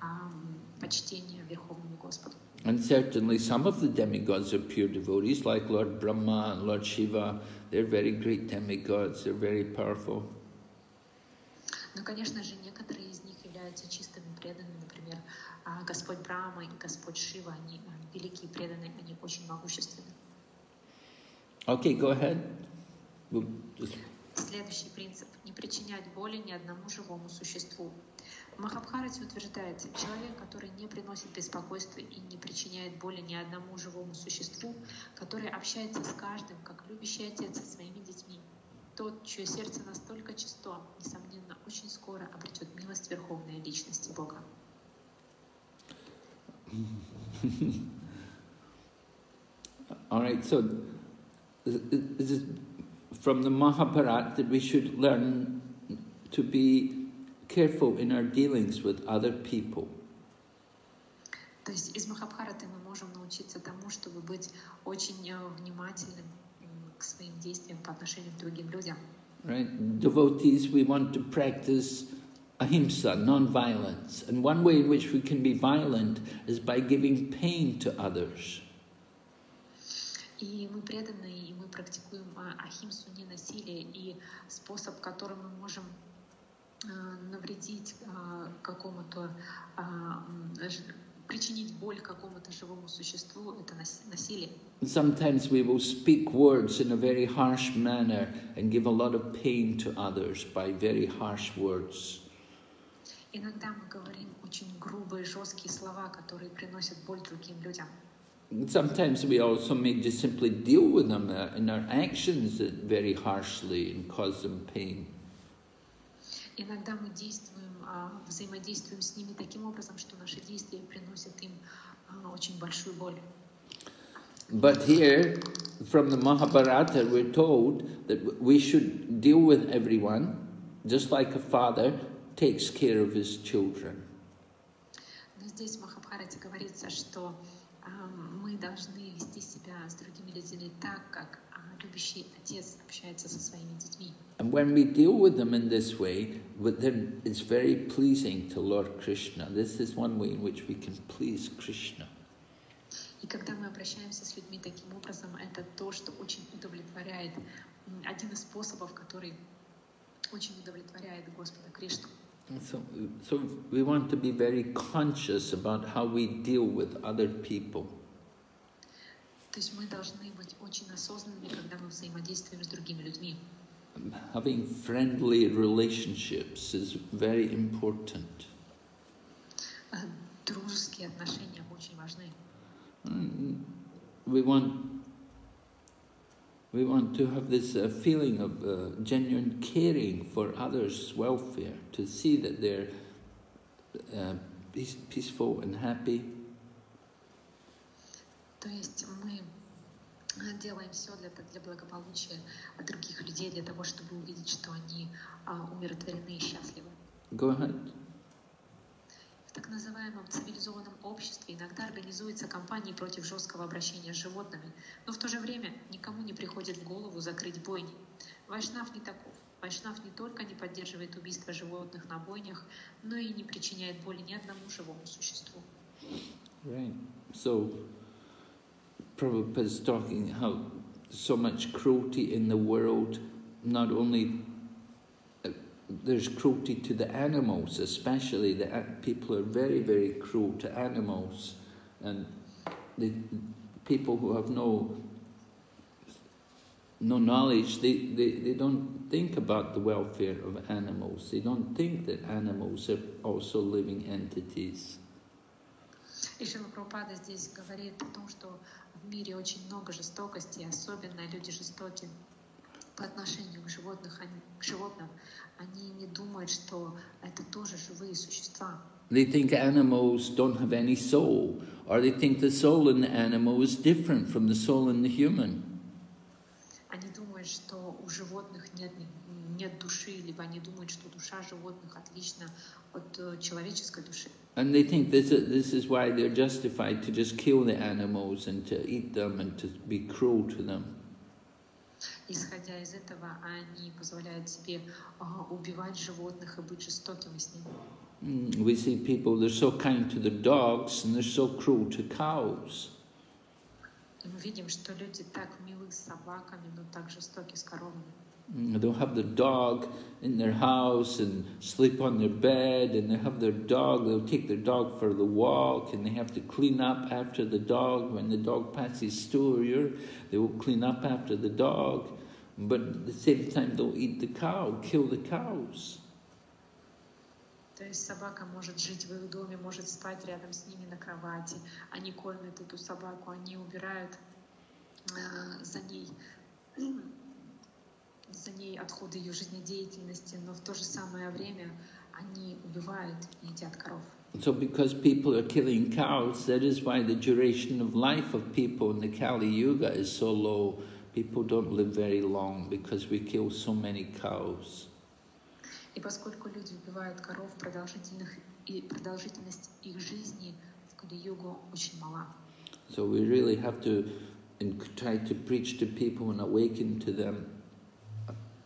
ам, почтение Верховному Господу.
And certainly some of the demigods are pure devotees, like Lord Brahma and Lord Shiva. They're very great demigods, they're very powerful.
Но, конечно же, некоторые из них являются чистыми преданными, например, а, Господь Брахма и Господь Шива, они а, великие преданные, они очень могущественны.
Okay, go ahead. We'll just
Следующий принцип – не причинять боли ни одному живому существу. В Махабхарате утверждается, человек, который не приносит беспокойства и не причиняет боли ни одному живому существу, который общается с каждым, как любящий отец со своими детьми, тот, чье сердце настолько чисто, несомненно, очень скоро обретет милость Верховной Личности Бога.
All right, so is is it from the Mahabharata that we should learn to be careful in our dealings with other people.
То есть из Махабхараты мы можем научиться тому, чтобы быть очень э, внимательным м, к своим действиям по отношению к другим людям.
Right? Devotees, we want to practice ahimsa, non-violence. And one way in which we can be violent is by giving pain to others.
И мы преданы, и мы практикуем а, ахимсу, ненасилие, и способ, которым мы можем а, навредить а, какому-то, а, причинить боль какому-то живому существу, это нас- насилие.
Sometimes we will speak words in a very harsh manner and give a lot of pain to others by very harsh words.
Иногда мы говорим очень грубые, жесткие слова, которые приносят боль другим людям.
Sometimes we also may just simply deal with them uh, in our actions uh, very harshly and cause them pain.
Иногда мы действуем, а, взаимодействуем с ними таким образом, что наши действия приносят им а, очень большую боль.
But here, from the Mahabharata, we're told that we should deal with everyone just like a father takes care of his children.
Но здесь в Махабхарате говорится, что а, мы должны вести себя с другими людьми так, как любящий отец общается со своими детьми.
And when we deal with them in this way, with them, it's very pleasing to Lord Krishna. This is one way in which we can please Krishna.
И когда мы обращаемся с людьми таким образом, это то, что очень удовлетворяет, м, один из способов, который очень удовлетворяет Господа Кришну.
And So, so we want to be very conscious about how we deal with other people.
То есть мы должны быть очень осознанными, когда мы взаимодействуем с другими людьми.
Having friendly relationships is very important.
Э, Дружеские отношения очень важны.
Mm, We want, we want to have this uh, feeling of uh, genuine caring for others' welfare, to see that they're uh, peace, peaceful and happy.
То есть мы э, делаем все для, для благополучия других людей, для того, чтобы увидеть, что они а, умиротворены и счастливы.
Go ahead.
В так называемом цивилизованном обществе иногда организуются кампании против жесткого обращения с животными, но в то же время никому не приходит в голову закрыть бойни. Вайшнав не таков. Вайшнав не только не поддерживает убийство животных на бойнях, но и не причиняет боли ни одному живому существу.
Right. So, Prabhupada's talking how so much cruelty in the world, not only uh, there's cruelty to the animals, especially the a- people are very, very cruel to animals, and the people who have no no knowledge, they, they, they don't think about the welfare of animals. They don't think that animals are also living entities.
И Шила Прабхупада здесь говорит о том, что в мире очень много жестокости, особенно люди жестоки по отношению к, животных, они- к животным. Они не думают, что это тоже живые существа.
They think animals don't have any soul, or they think the soul in the animal is different from the soul in the human.
Они думают, что у животных нет, нет души, либо они думают, что душа животных отлична от э, человеческой души.
And they think this is, this is why they're justified to just kill the animals and to eat them and to be cruel to them.
Исходя из этого, они позволяют себе а, убивать животных и быть жестокими с ними.
Mm, We see people, they're so kind to their dogs and they're so cruel to cows.
Мы видим, что люди так милы с собаками, но так жестоки с коровами.
Mm, They'll have their dog in their house and sleep on their bed, and they have their dog, they'll take their dog for the walk, and they have to clean up after the dog. When the dog passes through here, they will clean up after the dog, but at the same time, they'll eat the cow, kill the cows.
То есть собака может жить в их доме, может спать рядом с ними на кровати. Они кормят эту собаку, они убирают э, за ней за ней отходы ее жизнедеятельности, но в то же самое время они убивают и едят коров.
So, because people are killing cows, that is why the duration of life of people in the Kali Yuga is so low. People don't live very long because we kill so many cows.
И поскольку люди убивают коров, продолжительных, и продолжительность их жизни в Кали-югу очень мала.
So we really have to try to preach to people and awaken to them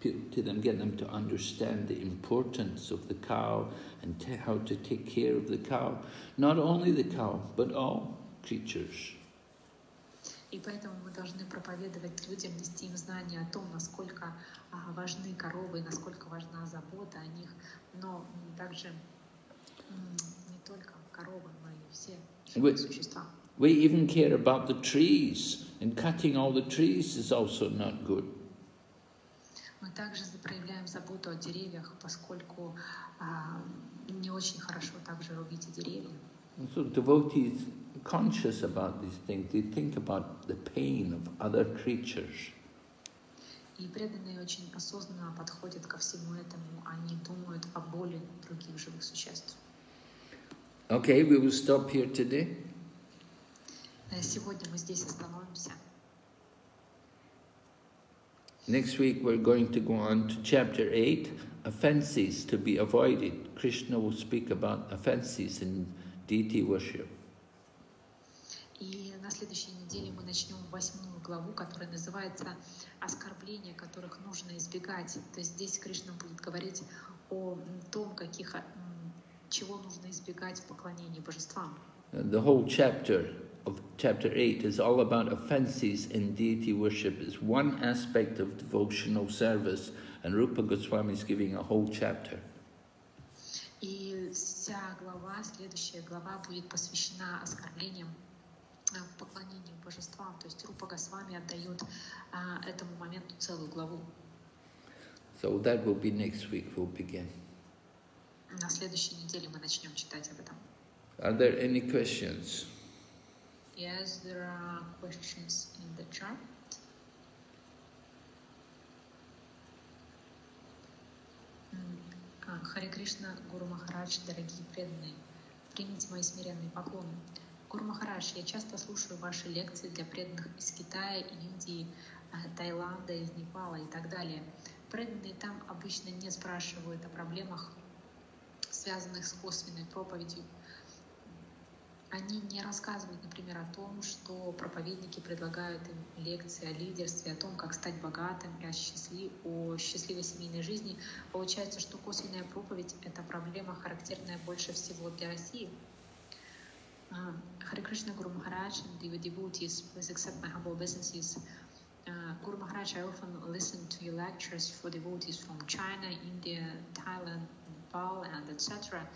to them, get them to understand the importance of the cow and t- how to take care of the cow. Not only the cow, but all creatures.
И поэтому мы должны проповедовать людям, нести им знания о том, насколько а, важны коровы, насколько важна забота о них, но также не только коровы, но и все живые существа.
We even care about the trees, and cutting all the trees is also not good.
Мы также проявляем заботу о деревьях, поскольку а, не очень хорошо также рубить деревья.
So devotees conscious about these things. They think about the pain of other creatures.
И преданные очень осознанно подходят ко всему этому. Они думают о боли других живых существ.
Okay, we will stop here today.
Сегодня мы здесь остановимся.
Next week we're going to go on to chapter 8, offenses to be avoided. Krishna will speak about offenses in deity worship.
И на следующей неделе мы начнем восьмую главу, которая называется «Оскорбления, которых нужно избегать». То есть здесь Кришна будет говорить о том, каких, чего нужно избегать в поклонении божествам.
The whole chapter of chapter 8 is all about offenses in deity worship. It's one aspect of devotional service, and Rupa Goswami is giving a whole chapter.
И вся глава, следующая глава будет посвящена оскорблениям в поклонении божествам. То есть Рупа Госвами отдает а, этому моменту целую главу.
So that will be next week we'll begin.
На следующей неделе мы начнем читать об этом.
Are there any questions?
Yes, there are questions in the chat. Харе Кришна, Гуру Махарадж, дорогие преданные, примите мои смиренные поклоны. Гуру Махарадж, я часто слушаю ваши лекции для преданных из Китая, Индии, Таиланда, из Непала и так далее. Преданные там обычно не спрашивают о проблемах, связанных с косвенной проповедью. Они не рассказывают, например, о том, что проповедники предлагают им лекции о лидерстве, о том, как стать богатым и о, счастлив... о счастливой семейной жизни. Получается, что косвенная проповедь — это проблема, характерная больше всего для России — Hare Krishna Guru Maharaj and devotees, please accept my humble obeisances. Uh, Guru Maharaj, I often listen to your lectures for devotees from China, India, Thailand, Nepal, and etc.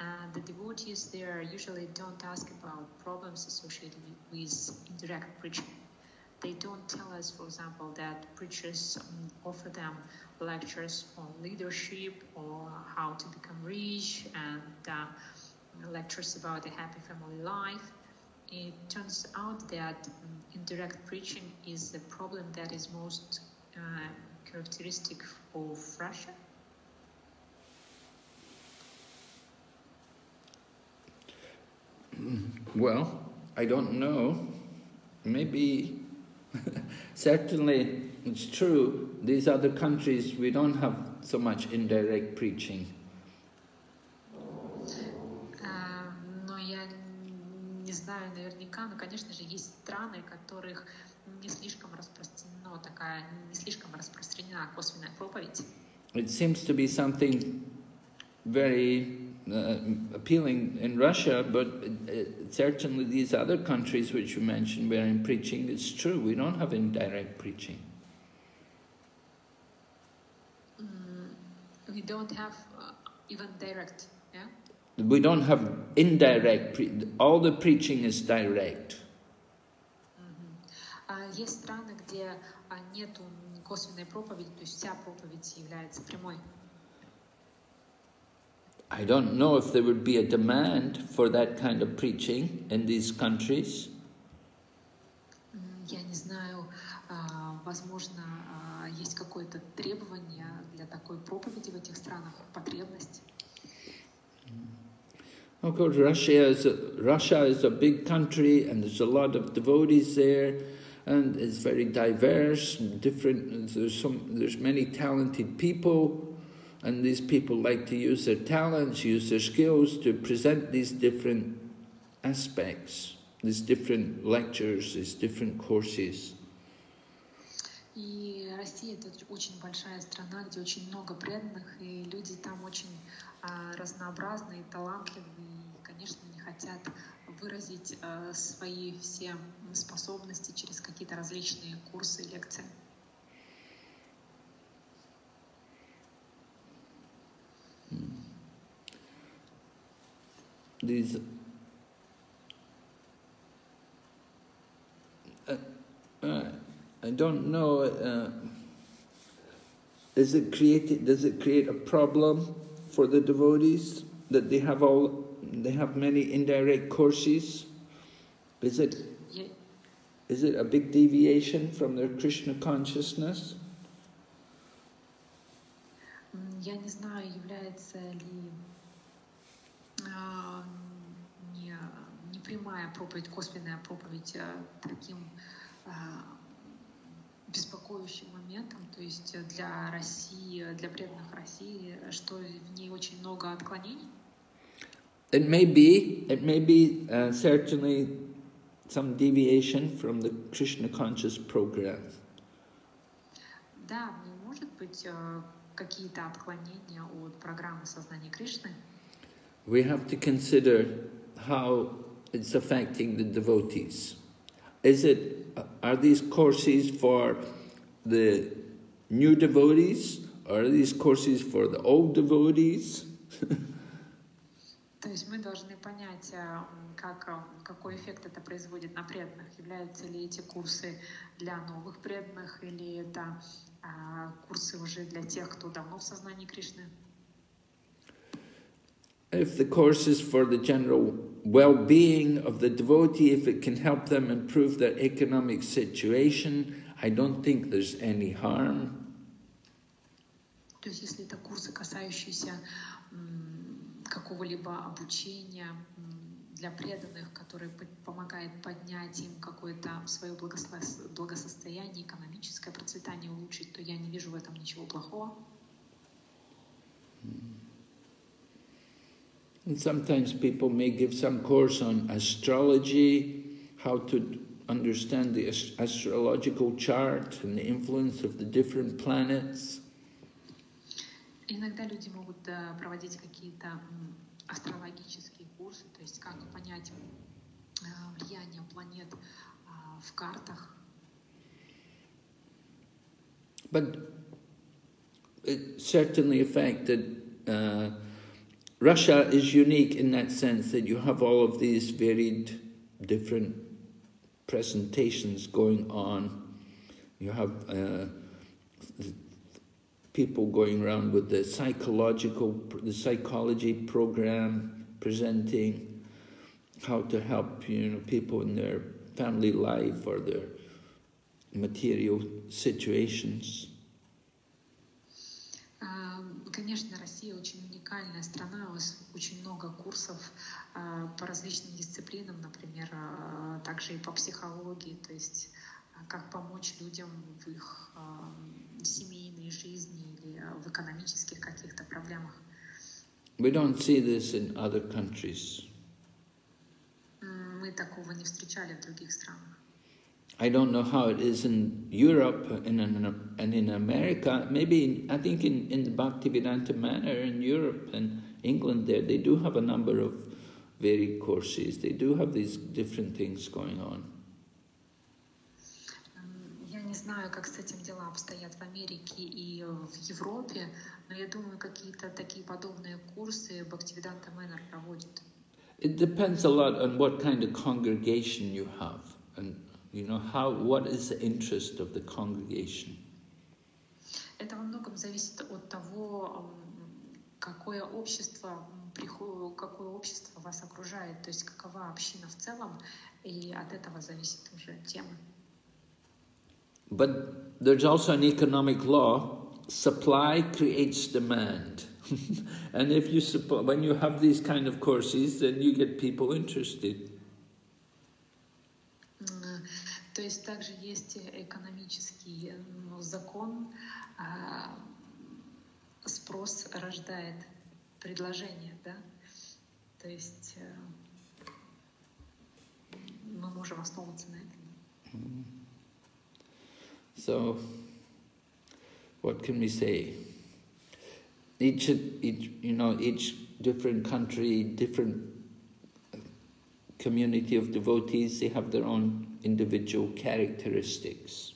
And the devotees there usually don't ask about problems associated with indirect preaching. They don't tell us, for example, that preachers um, offer them lectures on leadership or how to become rich and uh, lectures about a happy family life, it turns out that um, indirect preaching is the problem that is most uh, characteristic of Russia.
Well, I don't know. Maybe, certainly, it's true. These other countries, we don't have so much indirect preaching.
наверняка, но, конечно же, есть страны, которых не слишком распространено такая, не слишком распространена косвенная проповедь.
It seems to be something very uh, appealing in Russia, but uh, certainly these other countries which you mentioned where in preaching, it's true, we don't have indirect preaching.
Mm, we don't have uh, even direct
we don't have indirect, pre- all the preaching is direct.
Есть страны, где нету косвенной проповеди, то есть вся проповедь является прямой.
I don't know if there would be a demand for that kind of preaching in these countries.
Я не знаю, возможно, есть какое-то требование для такой проповеди в этих странах, потребность.
Of course, Russia is a, Russia is a big country, and there's a lot of devotees there, and it's very diverse. different. There's some. There's many talented people, and these people like to use their talents, use their skills to present these different aspects, these different lectures, these different courses.
И Россия это очень большая страна, где очень много преданных, и люди там очень а, разнообразные, талантливые, и, конечно, не хотят выразить а, свои все способности через какие-то различные курсы и лекции.
These uh, uh, I don't know. Uh, is it created? Does it create a problem for the devotees that they have all? They have many indirect courses. Is it? Is it a big deviation from their Krishna consciousness?
Я не знаю, является ли а, не, не прямая проповедь, косвенная проповедь а, таким а, беспокоящим моментом, то есть для России, для преданных России, что в ней очень много отклонений.
It may be. It may be uh, certainly some deviation from the Krishna conscious program.
Да, может быть какие-то отклонения от программы сознания Кришны.
We have to consider how it's affecting the devotees. Is it? Are these courses for the new devotees, or are these courses for the old devotees?
То есть мы должны понять, э, как, э, какой эффект это производит на преданных. Являются ли эти курсы для новых преданных или это курсы уже для тех, кто давно в сознании Кришны.
If the course is for the general well-being of the devotee, if it can help them improve their economic situation, I don't think there's any harm.
То есть если это курсы, касающиеся м, какого-либо обучения м, для преданных, которые по- помогает поднять им какое-то свое благосостояние, экономическое процветание улучшить, то я не вижу в этом ничего плохого.
And sometimes people may give some course on astrology, how to understand the ast- astrological chart and the influence of the different planets.
Иногда люди могут э, проводить какие-то астрологические курсы, то есть как понять э, влияние планет а, в картах.
But it certainly affected. Uh, Russia is unique in that sense that you have all of these varied, different presentations going on. You have uh, people going around with the psychological, the psychology program, presenting how to help you know people in their family life or their material situations.
А, Конечно, Россия очень уникальная страна, у вас очень много курсов а, по различным дисциплинам, например, а, также и по психологии, то есть как помочь людям в их семейной жизни или в экономических каких-то проблемах.
We don't see this in other countries.
М, Мы такого не встречали в других странах.
I don't know how it is in Europe and in, and in America. Maybe, I think in, in the Bhaktivedanta manner in Europe and England there, they do have a number of varied courses. They do have these different things going on.
Не знаю, как с этим дела обстоят в Америке и в Европе, но я думаю, какие-то такие подобные курсы Бхактивиданта Мэннер проводит.
It depends a lot on what kind of congregation you have and, you know, how, what is the interest of the congregation.
Это во многом зависит от того, какое общество, какое общество вас окружает, то есть какова община в целом, и от этого зависит уже тема.
But there's also an economic law supply creates demand. and if you suppo- when you have these kind of courses, then you get people interested.
М, То есть также есть экономический ну, закон, а, спрос рождает предложение, да? То есть э, мы можем основываться на этом.
So what can we say? Each, each, you know, each different country, different community of devotees, they have their own individual characteristics.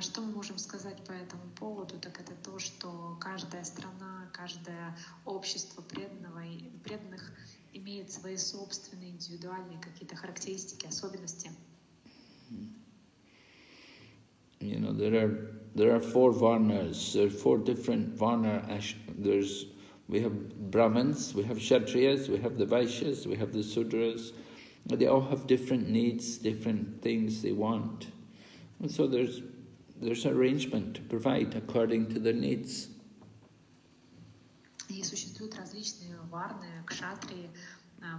Что мы можем сказать по этому поводу? Так это то, что каждая страна, каждое общество преданного, преданных имеет свои собственные индивидуальные какие-то характеристики, особенности.
You know, there are there are four varnas. There are four different varna. There's we have Brahmins, we have Kshatriyas, we have the Vaishyas, we have the Sudras. They all have different needs, different things they want. And so there's there's arrangement to provide according to their needs.
И существуют различные варны, кшатрии,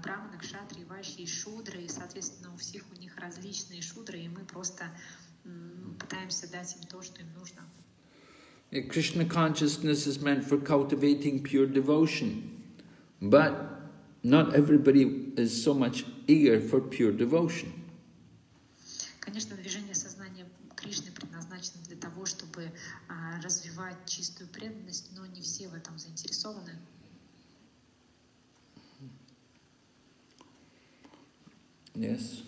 браманы, кшатрии, вайши и шудры, и, соответственно, у всех у них различные шудры, и мы просто пытаемся дать им то, что им нужно.
Krishna consciousness is meant for cultivating pure devotion, but not everybody is so much eager for pure devotion.
Конечно, движение сознания Кришны предназначено для того, чтобы развивать чистую преданность, но не все в этом заинтересованы.
Yes.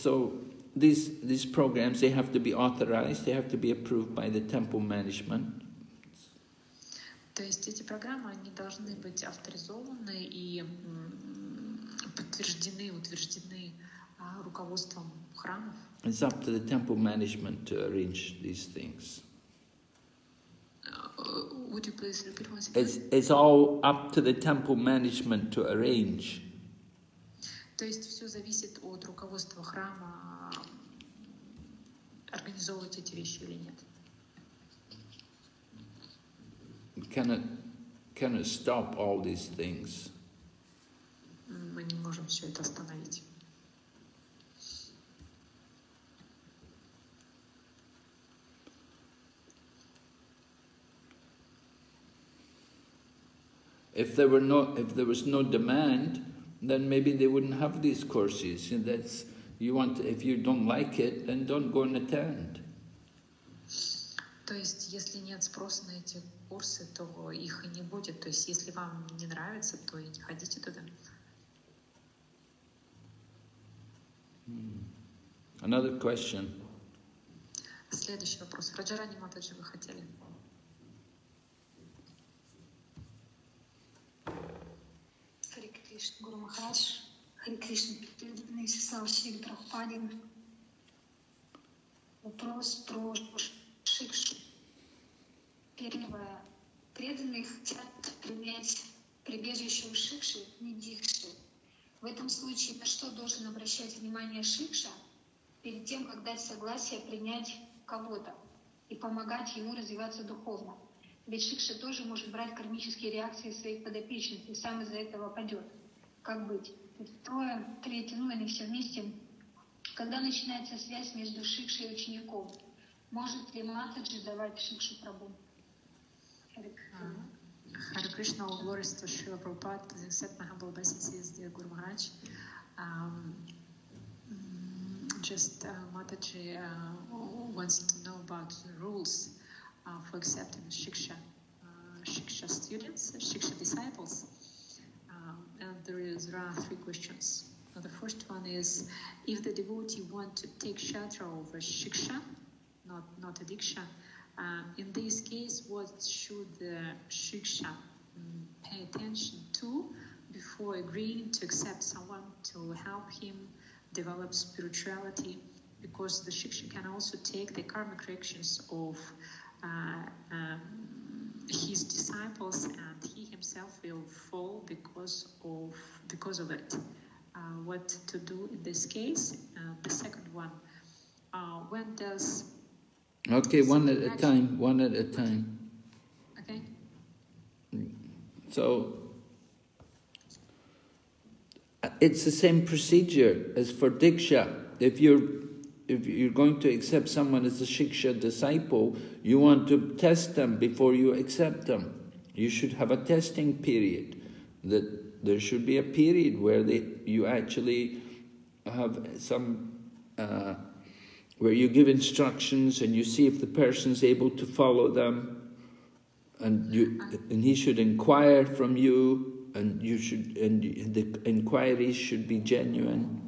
So these, these programs, they have to be authorized, they have to be approved by the temple management.
То есть эти программы, они должны быть авторизованы и подтверждены, утверждены руководством храмов.
It's up to the temple management to arrange these things.
Would you please repeat once
again? It's, it's all up to the temple management to arrange.
То есть все зависит от руководства храма организовывать эти вещи или нет.
Cannot, cannot stop all these things.
Мы не можем все это остановить.
If there were no, if there was no demand, then maybe they wouldn't have these courses. And that's you want. If you don't like it, then don't go and attend.
То есть, если нет спроса на эти курсы, то их и не будет. То есть, если вам не нравится, то и не ходите туда.
Another question.
Следующий вопрос. Раджарани Матаджи, вы хотели?
Кришна, Гуру Махарадж, Хари Кришна, преданный Слава Шри Прабхупаде. Вопрос про шикшу. Первое. Преданные хотят принять прибежище у шикши, не дикши. В этом случае на что должен обращать внимание шикша перед тем, как дать согласие принять кого-то и помогать ему развиваться духовно? Ведь шикша тоже может брать кармические реакции своих подопечных и сам из-за этого падет как быть. Второе, третье, ну они все вместе. Когда начинается связь между Шикшей и учеником, может ли Матаджи давать Шикшу Прабу?
Srila Prabhupada. Please accept my humble obeisances, dear Guru Maharaj. Um, just uh, Mataji uh, wants to know about the rules uh, for accepting Shiksha, uh, Shiksha students, Shiksha disciples. There, is, there are three questions. Now, the first one is if the devotee want to take shelter over shiksha, not not addiction, uh, in this case, what should the shiksha um, pay attention to before agreeing to accept someone to help him develop spirituality? Because the shiksha can also take the karmic reactions of uh, um, his disciples and he himself will fall because of because of it. Uh, what to do in this case? Uh, the second one. Uh, when does
Okay, one at a time. One at a time.
Okay.
So it's the same procedure as for diksha. If you're if you're going to accept someone as a shiksha disciple, you want to test them before you accept them. You should have a testing period. That there should be a period where they, you actually have some uh, where you give instructions and you see if the person's able to follow them, and you and he should inquire from you, and you should and the inquiries should be genuine.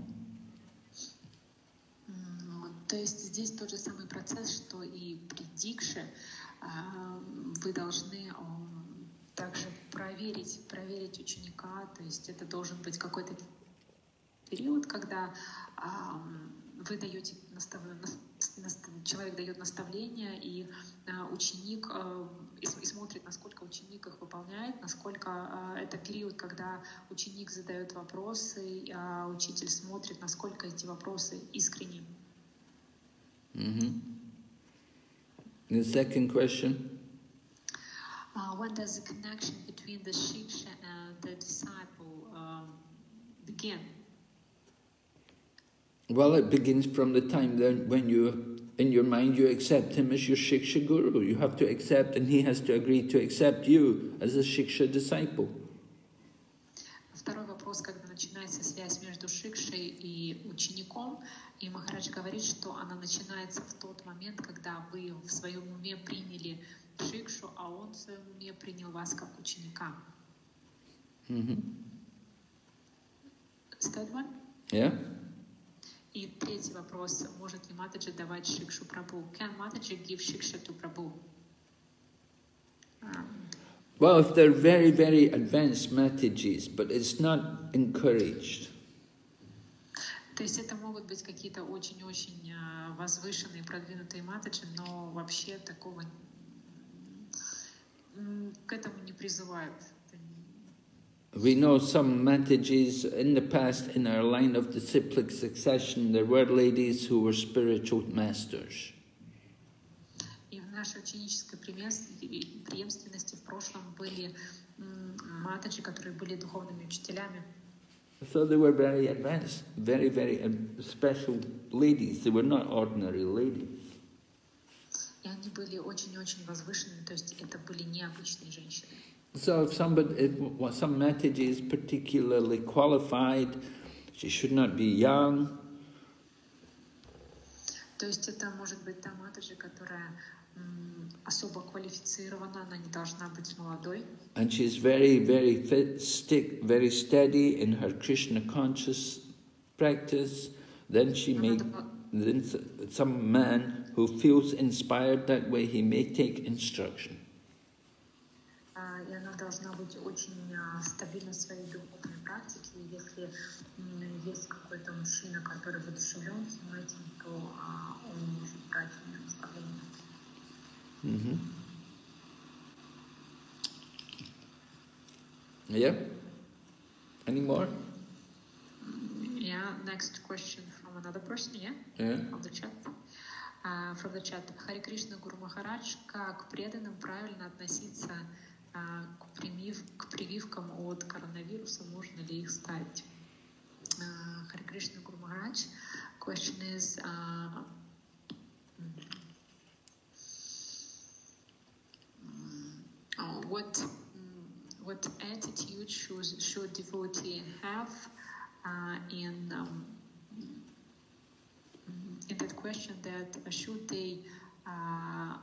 То есть здесь тот же самый процесс, что и при дикше вы должны также проверить, проверить ученика, то есть это должен быть какой-то период, когда вы даете настав... человек дает наставление, и ученик и смотрит, насколько ученик их выполняет, насколько это период, когда ученик задает вопросы, а учитель смотрит, насколько эти вопросы искренни.
Mm-hmm. The second question.
Uh, when does the connection between the shiksha and the disciple um, begin?
Well, it begins from the time then when you, in your mind, you accept him as your Shiksha Guru. You have to accept, and he has to agree to accept you as a Shiksha disciple.
Второй вопрос, когда начинается связь между Шикшей и учеником, и Махарадж говорит, что она начинается в тот момент, когда вы в своем уме приняли Шикшу, а он в своем уме принял вас как ученика.
Mm-hmm.
One?
Yeah.
И третий вопрос. Может ли Матаджи давать шикшу Прабу? Can Mataji give shiksha to Prabhu?
Well, if they're very, very advanced Matajis, but it's not encouraged.
То есть это могут быть какие-то очень-очень возвышенные, продвинутые матаджи, но вообще такого к этому не призывают.
We know some Mataji's in the past, in our line of disciplic succession, there were ladies who were spiritual masters.
И в нашей ученической преемственности в прошлом были матаджи, которые были духовными учителями.
So they were very advanced, very, very special ladies. They were not ordinary ladies.
И они были очень-очень возвышенными, то есть это были необычные женщины.
So if somebody, if some Mataji is particularly qualified, she should not be young.
То есть это может быть та матаджи, которая особо квалифицирована, она не должна быть молодой.
And she's very, very fit, stick, very steady in her Krishna conscious practice. Then she may, then some man who feels inspired that way, he may take instruction.
и она должна быть очень стабильна в своей духовной практике. И если есть какой-то мужчина, который воодушевлен всем этим, то он может брать у нее наставление.
Mm-hmm. Yeah. Any more?
Yeah. Next question from another person. Yeah.
Yeah.
From the chat. From the chat. Хари Кришна Гуру Махарадж, как преданным правильно относиться к, привив, к прививкам от коронавируса, можно ли их ставить? Хари Кришна Гуру Махарадж. Question is, uh, what what attitude should should devotee have uh, in um, in that question that should they uh,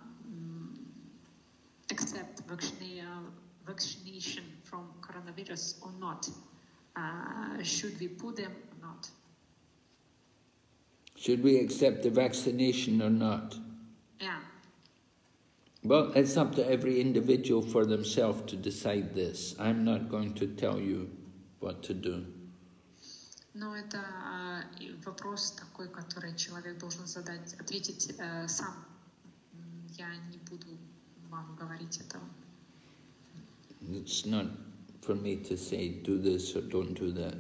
accept vaccination from coronavirus or not? Uh, should we put them or not?
Should we accept the vaccination or not?
Yeah.
Well, it's up to every individual for themselves to decide this. I'm not going to tell you what to do.
Но это uh, вопрос такой, который человек должен задать, ответить uh, сам. Я не буду вам говорить этого.
It's not for me to say do this or don't do that.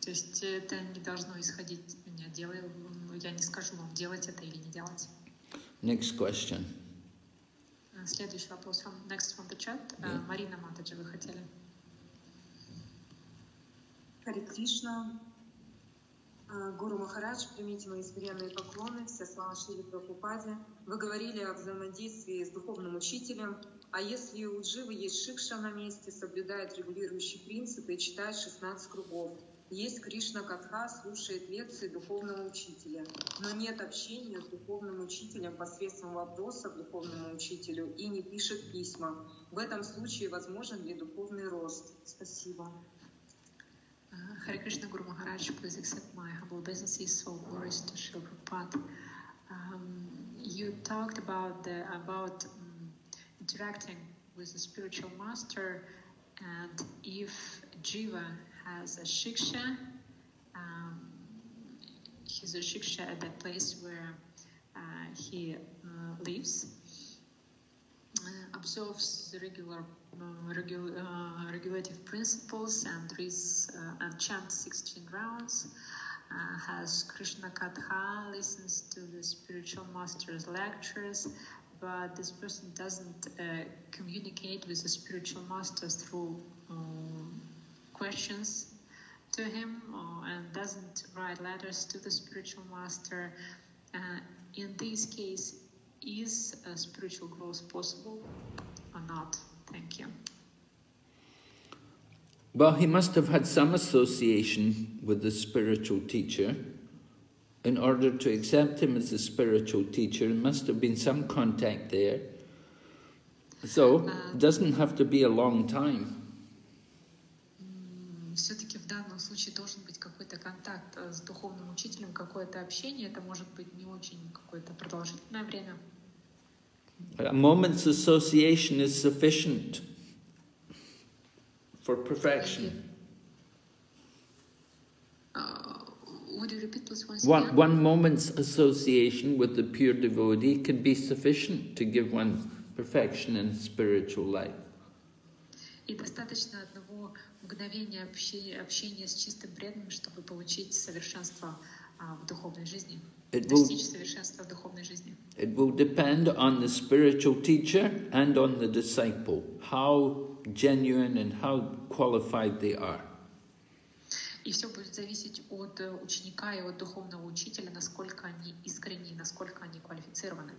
То есть это не должно исходить меня. Делай, я не скажу вам делать это или не делать.
Next question.
Следующий вопрос. Next from the chat. Yeah. Марина Матаджи, вы хотели?
Хари Кришна. Гуру Махарадж, примите мои смиренные поклоны, вся слава Шри Прабхупаде. Вы говорили о взаимодействии с духовным учителем, а если у Дживы есть шикша на месте, соблюдает регулирующие принципы и читает 16 кругов, Есть Кришна Катха, слушает лекции духовного учителя, но нет общения с духовным учителем посредством вопросов духовному учителю и не пишет письма. В этом случае возможен ли духовный рост? Спасибо.
Uh, Hare Krishna Guru Maharaj, please accept my humble obeisances, so glories to Srila Prabhupada. Um, you talked about the about um, interacting with the spiritual master, and if Jiva has a shiksha, um, he's a shiksha at the place where uh, he uh, lives, uh, observes the regular regu- uh, regulative principles and reads uh, and chants 16 rounds, uh, has Krishna Katha, listens to the spiritual master's lectures, but this person doesn't uh, communicate with the spiritual master through um, questions to him and doesn't write letters to the spiritual master. Uh, in this case, is spiritual growth possible or not? Thank you.
Well, he must have had some association with the spiritual teacher. In order to accept him as a spiritual teacher, there must have been some contact there. So, it doesn't have to be a long time.
Все-таки в данном случае должен быть какой-то контакт э, с духовным учителем, какое-то общение. Это может быть не очень какое-то продолжительное время.
A moment's association is sufficient for perfection.
Uh, would you repeat please once
One,
again?
one moment's association with the pure devotee can be sufficient to give one perfection in spiritual life.
И достаточно одного мгновения общения, общения с чистым преданным, чтобы получить совершенство а, в духовной жизни,
It will,
достичь совершенства в духовной жизни.
it will depend on the spiritual teacher and on the disciple, how genuine and how qualified they are.
И все будет зависеть от э, ученика и от духовного учителя, насколько они искренни, насколько они квалифицированы.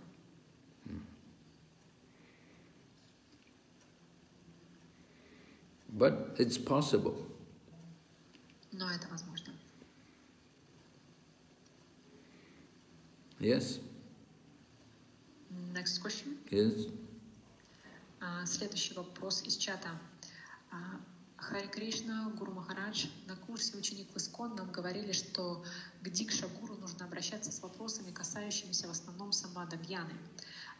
But it's possible.
Но это возможно.
Yes?
Next question.
Yes?
А, Следующий вопрос из чата. Хари Кришна, Гуру Махарадж, на курсе ученик в Искон нам говорили, что к Дикша Гуру нужно обращаться с вопросами, касающимися в основном самада гьяны.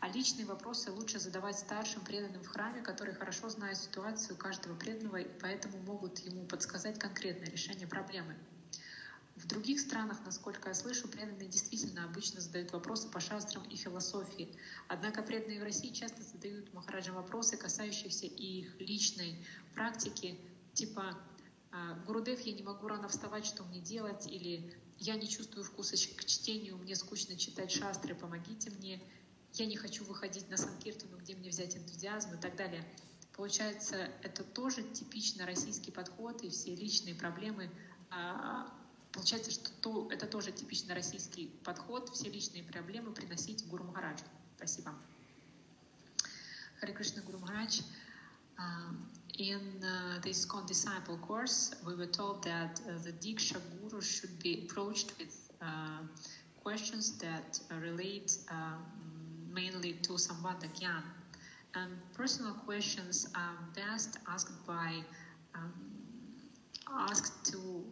А личные вопросы лучше задавать старшим преданным в храме, которые хорошо знают ситуацию каждого преданного и поэтому могут ему подсказать конкретное решение проблемы. В других странах, насколько я слышу, преданные действительно обычно задают вопросы по шастрам и философии. Однако преданные в России часто задают Махараджам вопросы, касающиеся их личной практики, типа а, «Гурудев, я не могу рано вставать, что мне делать?» или «Я не чувствую вкуса к чтению, мне скучно читать шастры, помогите мне», «Я не хочу выходить на Санкиртану, где мне взять энтузиазм?» и так далее. Получается, это тоже типично российский подход, и все личные проблемы а, Получается, что то, это тоже типично российский подход, все личные проблемы приносить Гуру Махараджу. Спасибо. Кришна Гуру Махарадж. Um, in uh, the ISKCON disciple course, we were told that uh, the Diksha Guru should be approached with uh, questions that uh, relate um, mainly to Samvada Gyan. And personal questions are best asked by um, asked to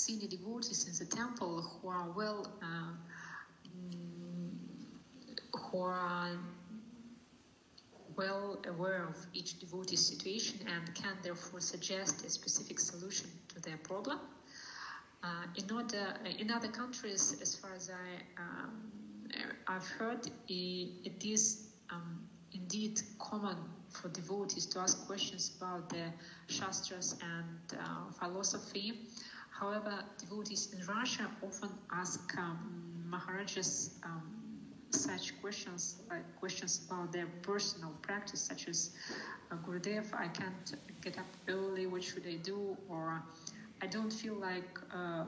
senior devotees in the temple who are well, uh, mm, who are well aware of each devotee's situation and can therefore suggest a specific solution to their problem. Uh, in order, in other countries, as far as I um, I've heard, it is um, indeed common for devotees to ask questions about the shastras and uh, philosophy. However, devotees in Russia often ask um, Maharajas um, such questions, like questions about their personal practice, such as uh, Gurudev, I can't get up early, what should I do? Or I don't feel like uh,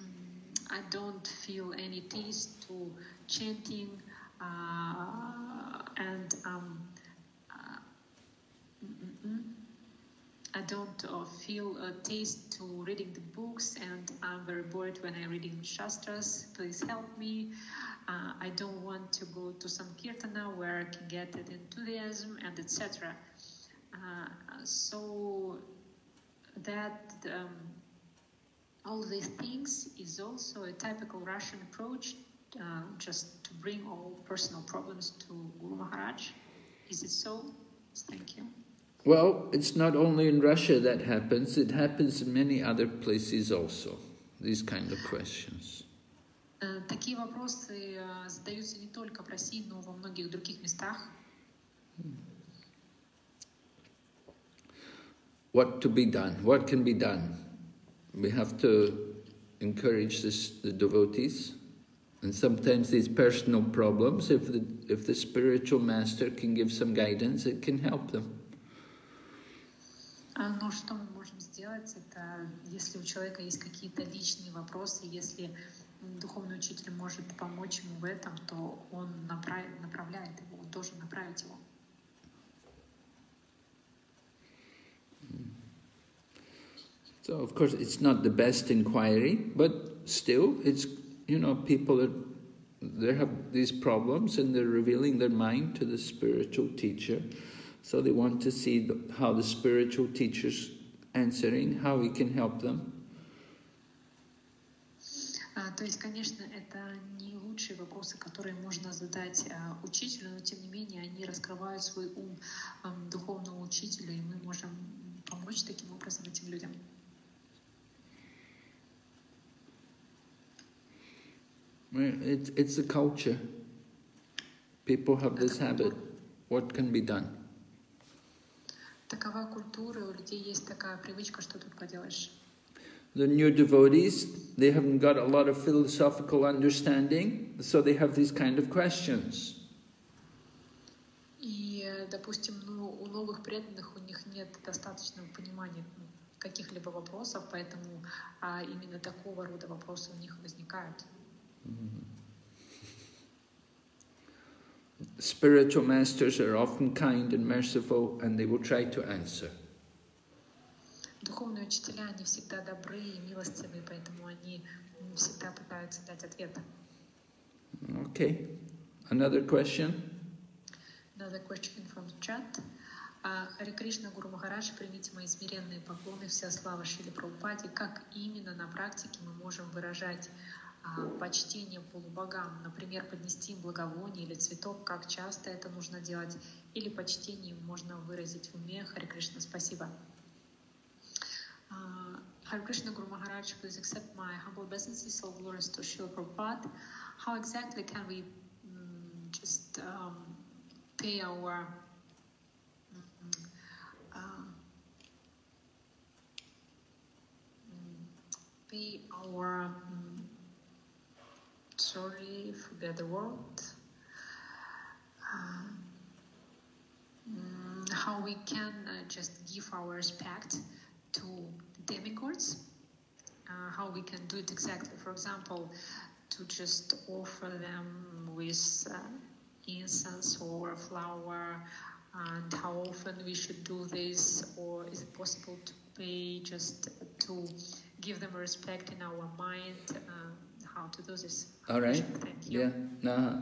mm, I don't feel any taste to chanting, uh, and um, uh, mm, mm, mm. I don't uh, feel a taste to reading the books and I'm very bored when I'm reading Shastras. Please help me. Uh, I don't want to go to some kirtana where I can get it enthusiasm and etc. Uh, so that um, all these things is also a typical Russian approach uh, just to bring all personal problems to Guru Maharaj. Is it so? Thank you.
Well, it's not only in Russia that happens, it happens in many other places also, these kind of questions.
Такие вопросы задаются не только в России, но во многих других местах.
What to be done? What can be done? We have to encourage this, the devotees. And sometimes these personal problems, if the, if the spiritual master can give some guidance, it can help them.
Но что мы можем сделать, это если у человека есть какие-то личные вопросы, если духовный учитель может помочь ему в этом, то он направ- направляет его, он должен направить его.
So, of course, it's not the best inquiry, but still, it's, you know, people are, they have these problems and they're revealing their mind to the spiritual teacher. So they want to see how the spiritual teacher's answering, how he can help them.
То есть, конечно, это не лучшие вопросы, которые можно задать учителю, но тем не менее они раскрывают свой ум духовного учителя, и мы можем помочь таким образом этим людям.
It's, it's a culture. People have this habit. What can be done?
Такова культура, у людей есть такая привычка, что тут поделаешь.
The new devotees, they haven't got a lot of philosophical understanding, so they have these kind of questions.
И, допустим, ну, у новых преданных у них нет достаточного понимания каких-либо вопросов, поэтому а, именно такого рода вопросы у них возникают.
Spiritual masters are often kind and merciful and they will try to answer.
Духовные учителя, они всегда добры и милостивы, поэтому они всегда пытаются дать ответ.
Okay. Another question?
Another question from the chat. Харе Кришна, Гуру Махарадж, примите мои смиренные поклоны, вся слава Шили Прабхупаде. Как именно на практике мы можем выражать почтение полубогам, например, поднести им благовоние или цветок, как часто это нужно делать, или почтение можно выразить в уме. Харе Кришна, спасибо. Uh, Hare Krishna Guru Maharaj, please accept my humble obeisances, all glories to Srila Prabhupada. How exactly can we um, just um, pay our um, pay our sorry, forget the word. Um, how we can uh, just give our respect to demigods, uh, how we can do it exactly. For example, to just offer them with uh, incense or flower, and how often we should do this, or is it possible to pay just to give them respect in our mind? How to do this.
All right. Yeah. Uh,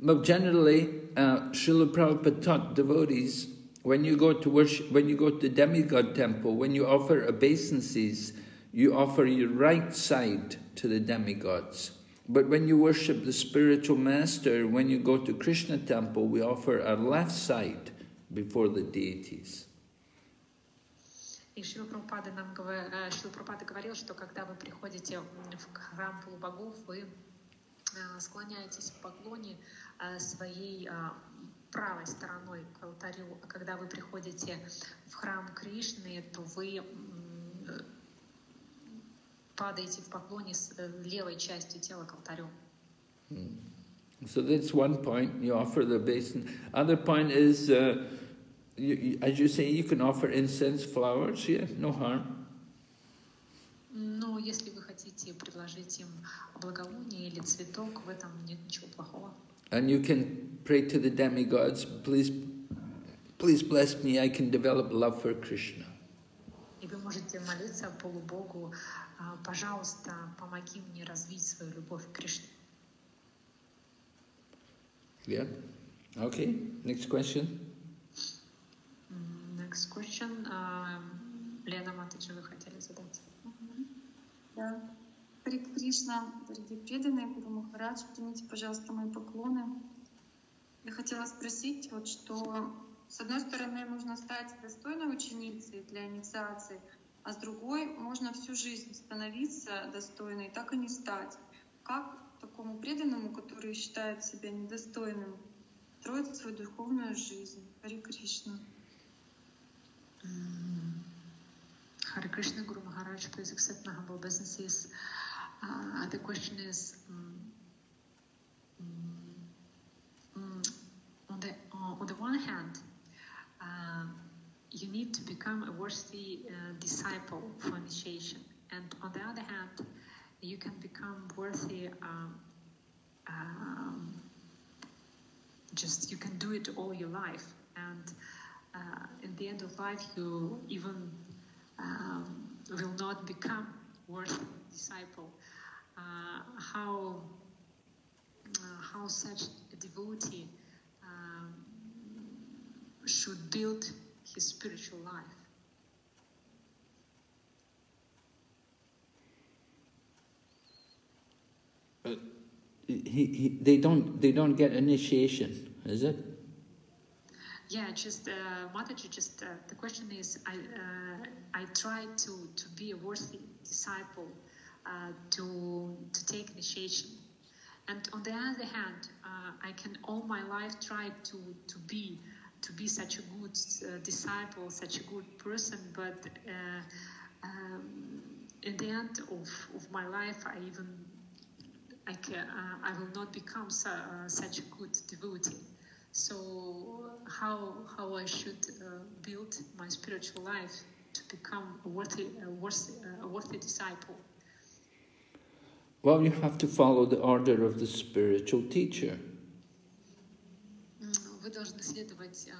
but generally, uh, Srila Prabhupada taught devotees when you go to worship, when you go to the demigod temple, when you offer obeisances, you offer your right side to the demigods. But when you worship the spiritual master, when you go to Krishna temple, we offer our left side before the deities.
И Шила Прабхупада нам Шила Прабхупада говорил, что когда вы приходите в храм полубогов, вы склоняетесь в поклоне своей правой стороной к алтарю, а когда вы приходите в храм Кришны, то вы падаете в поклоне с левой частью тела к алтарю.
So that's one point, you offer the basin. Other point is, uh, you, you, as you say, you can offer incense, flowers, yeah, no harm.
Но если вы хотите предложить им благовоние или цветок, в этом нет ничего плохого.
And you can pray to the demigods, please, please bless me, I can develop love for Krishna.
вы можете молиться полубогу, а, пожалуйста, помоги мне развить свою любовь к Кришне.
Yeah. Okay. Next question.
Next question. А, Лена Матаджи, вы хотели задать?
Да. Хари Кришна, дорогие преданные, Гуру Махарадж, примите, пожалуйста, мои поклоны. Я хотела спросить, вот что с одной стороны нужно стать достойной ученицей для инициации, а с другой можно всю жизнь становиться достойной, так и не стать. Как такому преданному, который считает себя недостойным, строить свою духовную жизнь? Хари Кришна.
Hare Krishna Guru Maharaj, please accept my humble obeisances. Uh, the question is um, on, the, uh, on the one hand, uh, you need to become a worthy uh, disciple for initiation, and on the other hand, you can become worthy. Um, um, just you can do it all your life, and uh, in the end of life, you even um, will not become worthy disciple. Uh, how uh, how such a devotee um, should build his spiritual life.
But He, he, they don't they don't get initiation, is it?
Yeah, just uh, Mataji, just uh, the question is, I uh, I try to to be a worthy disciple, uh, to to take initiation, and on the other hand, uh, I can all my life try to to be to be such a good uh, disciple, such a good person, but uh, um, in the end of, of my life, I even I can, I will not become uh, such a good devotee. So how how I should uh, build my spiritual life to become a worthy a worthy, a worthy disciple?
Well, you have to follow the order of the spiritual teacher.
М, Вы должны следовать э,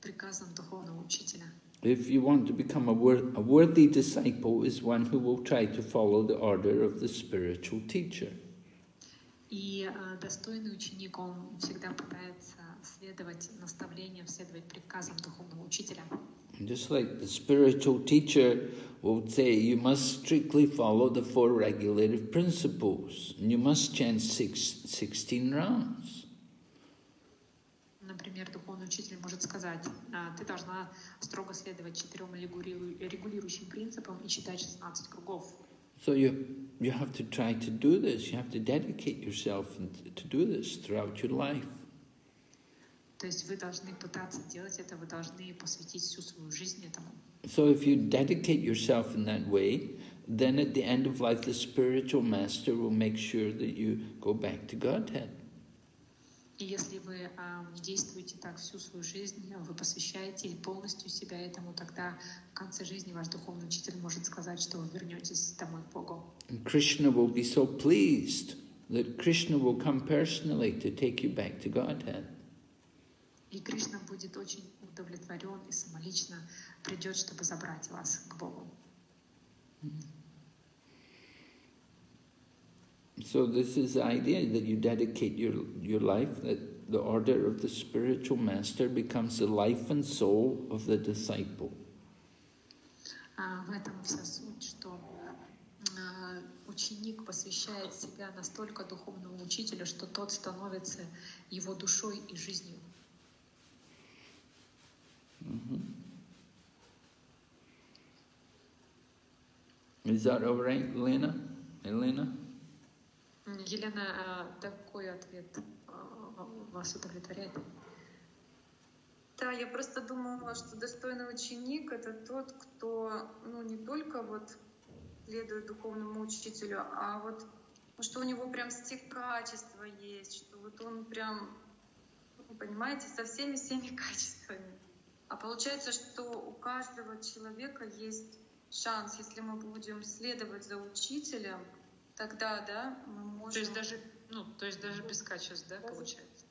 приказам духовного учителя.
If you want to become a, wor- a worthy disciple, is one who will try to follow the order of the spiritual teacher.
И э, достойный ученик, он всегда пытается следовать наставлениям, следовать приказам духовного учителя.
And just like the spiritual teacher will say, you must strictly follow the four regulative principles. And you must chant six, 16 rounds.
Например, духовный учитель может сказать, «А, ты должна строго следовать четырем регулиру- регулирующим принципам и читать 16 кругов.
So you, you have to try to do this. You have to dedicate yourself and to do this throughout your life.
То есть вы должны пытаться делать это, вы должны посвятить всю свою жизнь этому.
So if you dedicate yourself in that way, then at the end of life, the spiritual master will make sure that you go back to Godhead.
И если вы ам, действуете так всю свою жизнь, вы посвящаете полностью себя этому, тогда в конце жизни ваш духовный учитель может сказать, что вы вернетесь домой к Богу.
And Krishna will be so pleased that Krishna will come personally to take you back to Godhead.
И Кришна будет очень удовлетворен и самолично придет, чтобы забрать вас к Богу.
So this is the idea that you dedicate your, your life, that the order of the spiritual master becomes the life and soul of the disciple.
А в этом вся суть, что а, ученик посвящает себя настолько духовному учителю, что тот становится его душой и жизнью.
Is that all right, Elena? Elena?
Елена, а такой ответ а, вас удовлетворяет?
Да, я просто думала, что достойный ученик — это тот, кто ну, не только вот следует духовному учителю, а вот ну, что у него прям все качества есть, что вот он прям, ну, понимаете, со всеми-всеми качествами. А получается, что у каждого человека есть шанс, если мы будем следовать за учителем, тогда, да, мы можем...
То есть даже, ну, то есть даже без качеств, да, получается?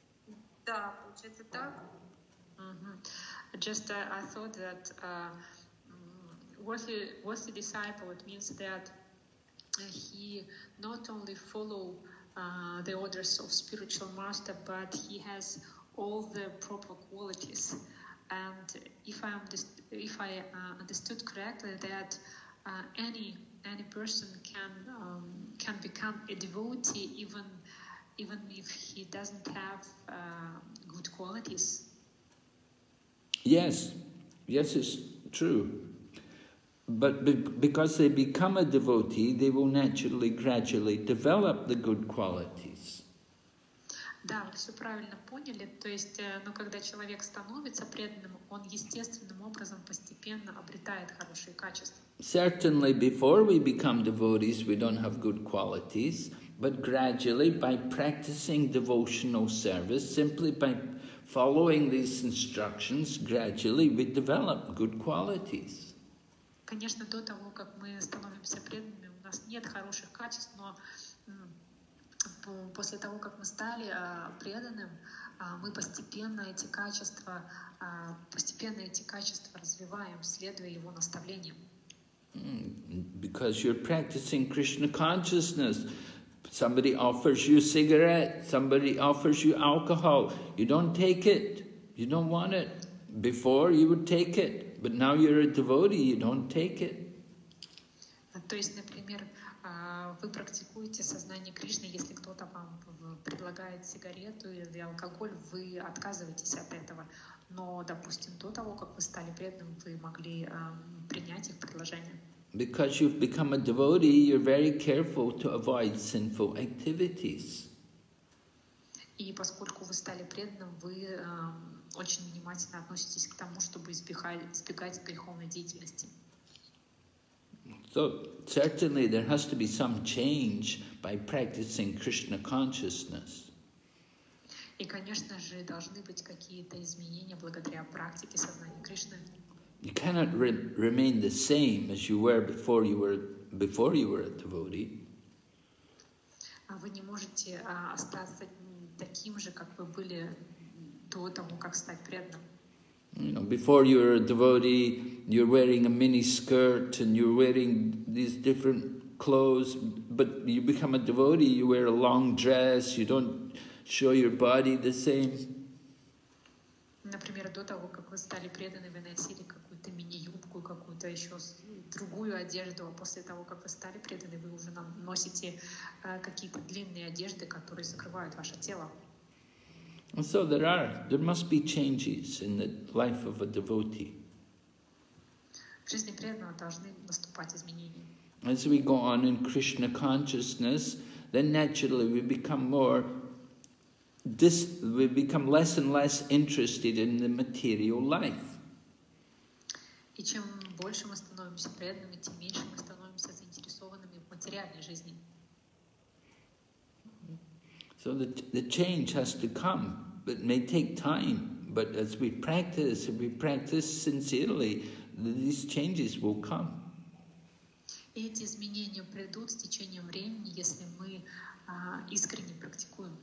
Да, получается так.
Mhm. Just uh, I thought that uh, worthy, worthy disciple, it means that he not only follow uh, the orders of spiritual master, but he has all the proper qualities. And if I, underst- if I uh, understood correctly, that uh, any any person can um, can become a devotee even even if he doesn't have uh, good qualities.
Yes, yes, it's true. But be- because they become a devotee, they will naturally, gradually develop the good qualities.
Да, вы все правильно поняли. То есть, э, ну, когда человек становится преданным, он естественным образом постепенно обретает хорошие качества.
Certainly, before we become devotees, we don't have good qualities, but gradually, by practicing devotional service, simply by following these instructions, gradually we develop good qualities.
Конечно, до того, как мы становимся преданными, у нас нет хороших качеств, но после того, как мы стали а, преданным, а, мы постепенно эти качества, а, постепенно эти качества развиваем, следуя его наставлениям.
Mm, Because you're practicing Krishna consciousness. Somebody offers you cigarette, somebody offers you alcohol. You don't take it. You don't want it. Before you would take it, but now you're a devotee, you don't take it.
А, То есть, например, а, вы практикуете сознание Кришны, если кто-то вам предлагает сигарету или алкоголь, вы отказываетесь от этого. Но, допустим, до того, как вы стали преданным, вы могли ам, принять их предложение.
Because you've become a devotee, you're very careful to avoid sinful activities.
И поскольку вы стали преданным, вы ам, очень внимательно относитесь к тому, чтобы избегать, избегать греховной деятельности.
So certainly there has to be some change by practicing Krishna consciousness.
И, конечно же, должны быть какие-то изменения благодаря практике сознания Кришны.
You cannot re- remain the same as you were before you were before you were a devotee.
А Вы не можете а, остаться м, таким же, как вы были до того, как стать преданным.
You know, before you were a devotee, you're wearing a mini skirt and you're wearing these different clothes. But you become a devotee, you wear a long dress. You don't show your body the same.
Например, до того, как вы стали преданы, вы носили какую-то мини-юбку, какую-то еще с- другую одежду, а после того, как вы стали преданы, вы уже нам- носите э, какие-то длинные одежды, которые закрывают ваше тело.
And so there are, there must be changes in the life of a devotee.
В жизни преданного должны наступать изменения.
As we go on in Krishna consciousness, then naturally we become more dis, we become less and less interested in the material life.
И чем больше мы становимся преданными, тем меньше мы становимся заинтересованными в материальной жизни.
So the, the change has to come. It may take time, but as we practice, if we practice sincerely, these changes will come.
И эти изменения придут с течением времени, если мы а, искренне практикуем.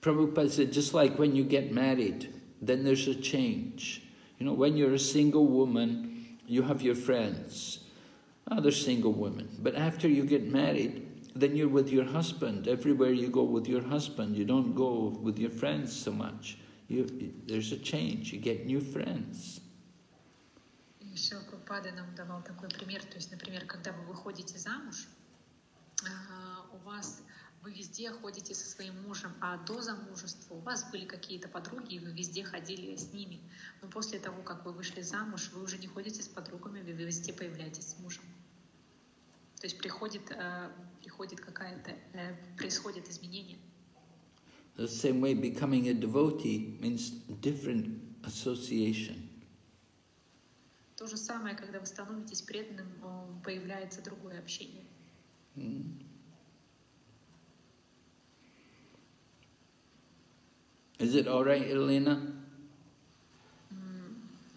Prabhupada said, just like when you get married, then there's a change. You know, when you're a single woman, you have your friends, other single women. But after you get married, then you're with your husband. Everywhere you go with your husband, you don't go with your friends so much. You, there's a change. You get new friends.
И Шрила Прабхупада нам давал такой пример. То есть, например, когда вы выходите замуж, а, у вас вы везде ходите со своим мужем, а до замужества у вас были какие-то подруги, и вы везде ходили с ними. Но после того, как вы вышли замуж, вы уже не ходите с подругами, вы везде появляетесь с мужем. То есть приходит, э, приходит какая-то, э, происходит изменение.
The same way, becoming a devotee means different association.
То же самое, когда вы становитесь преданным, э, появляется другое общение.
Mm. Is it all right, Elena?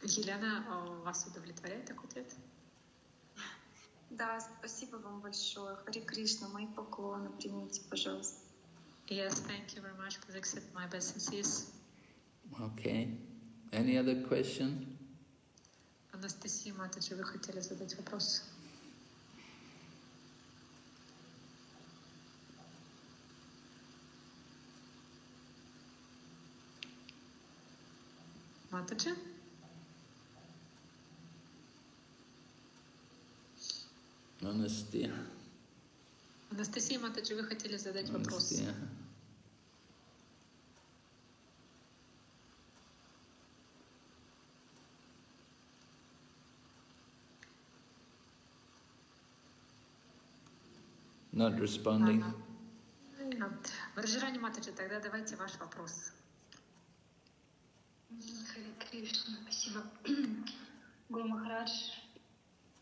Елена, вас удовлетворяет такой ответ?
Да, спасибо вам большое. Хари Кришна, мои поклоны примите, пожалуйста.
Yes, thank you very much. Please accept my best wishes.
Okay. Any other question?
Анастасия Матаджи, вы хотели задать вопрос? Матаджи?
Anastia.
Анастасия Матаджи, вы хотели задать вопрос?
Not responding.
Ага. Варджирани Матаджи, тогда давайте ваш вопрос.
Харе Кришна, спасибо. Гуру Махарадж,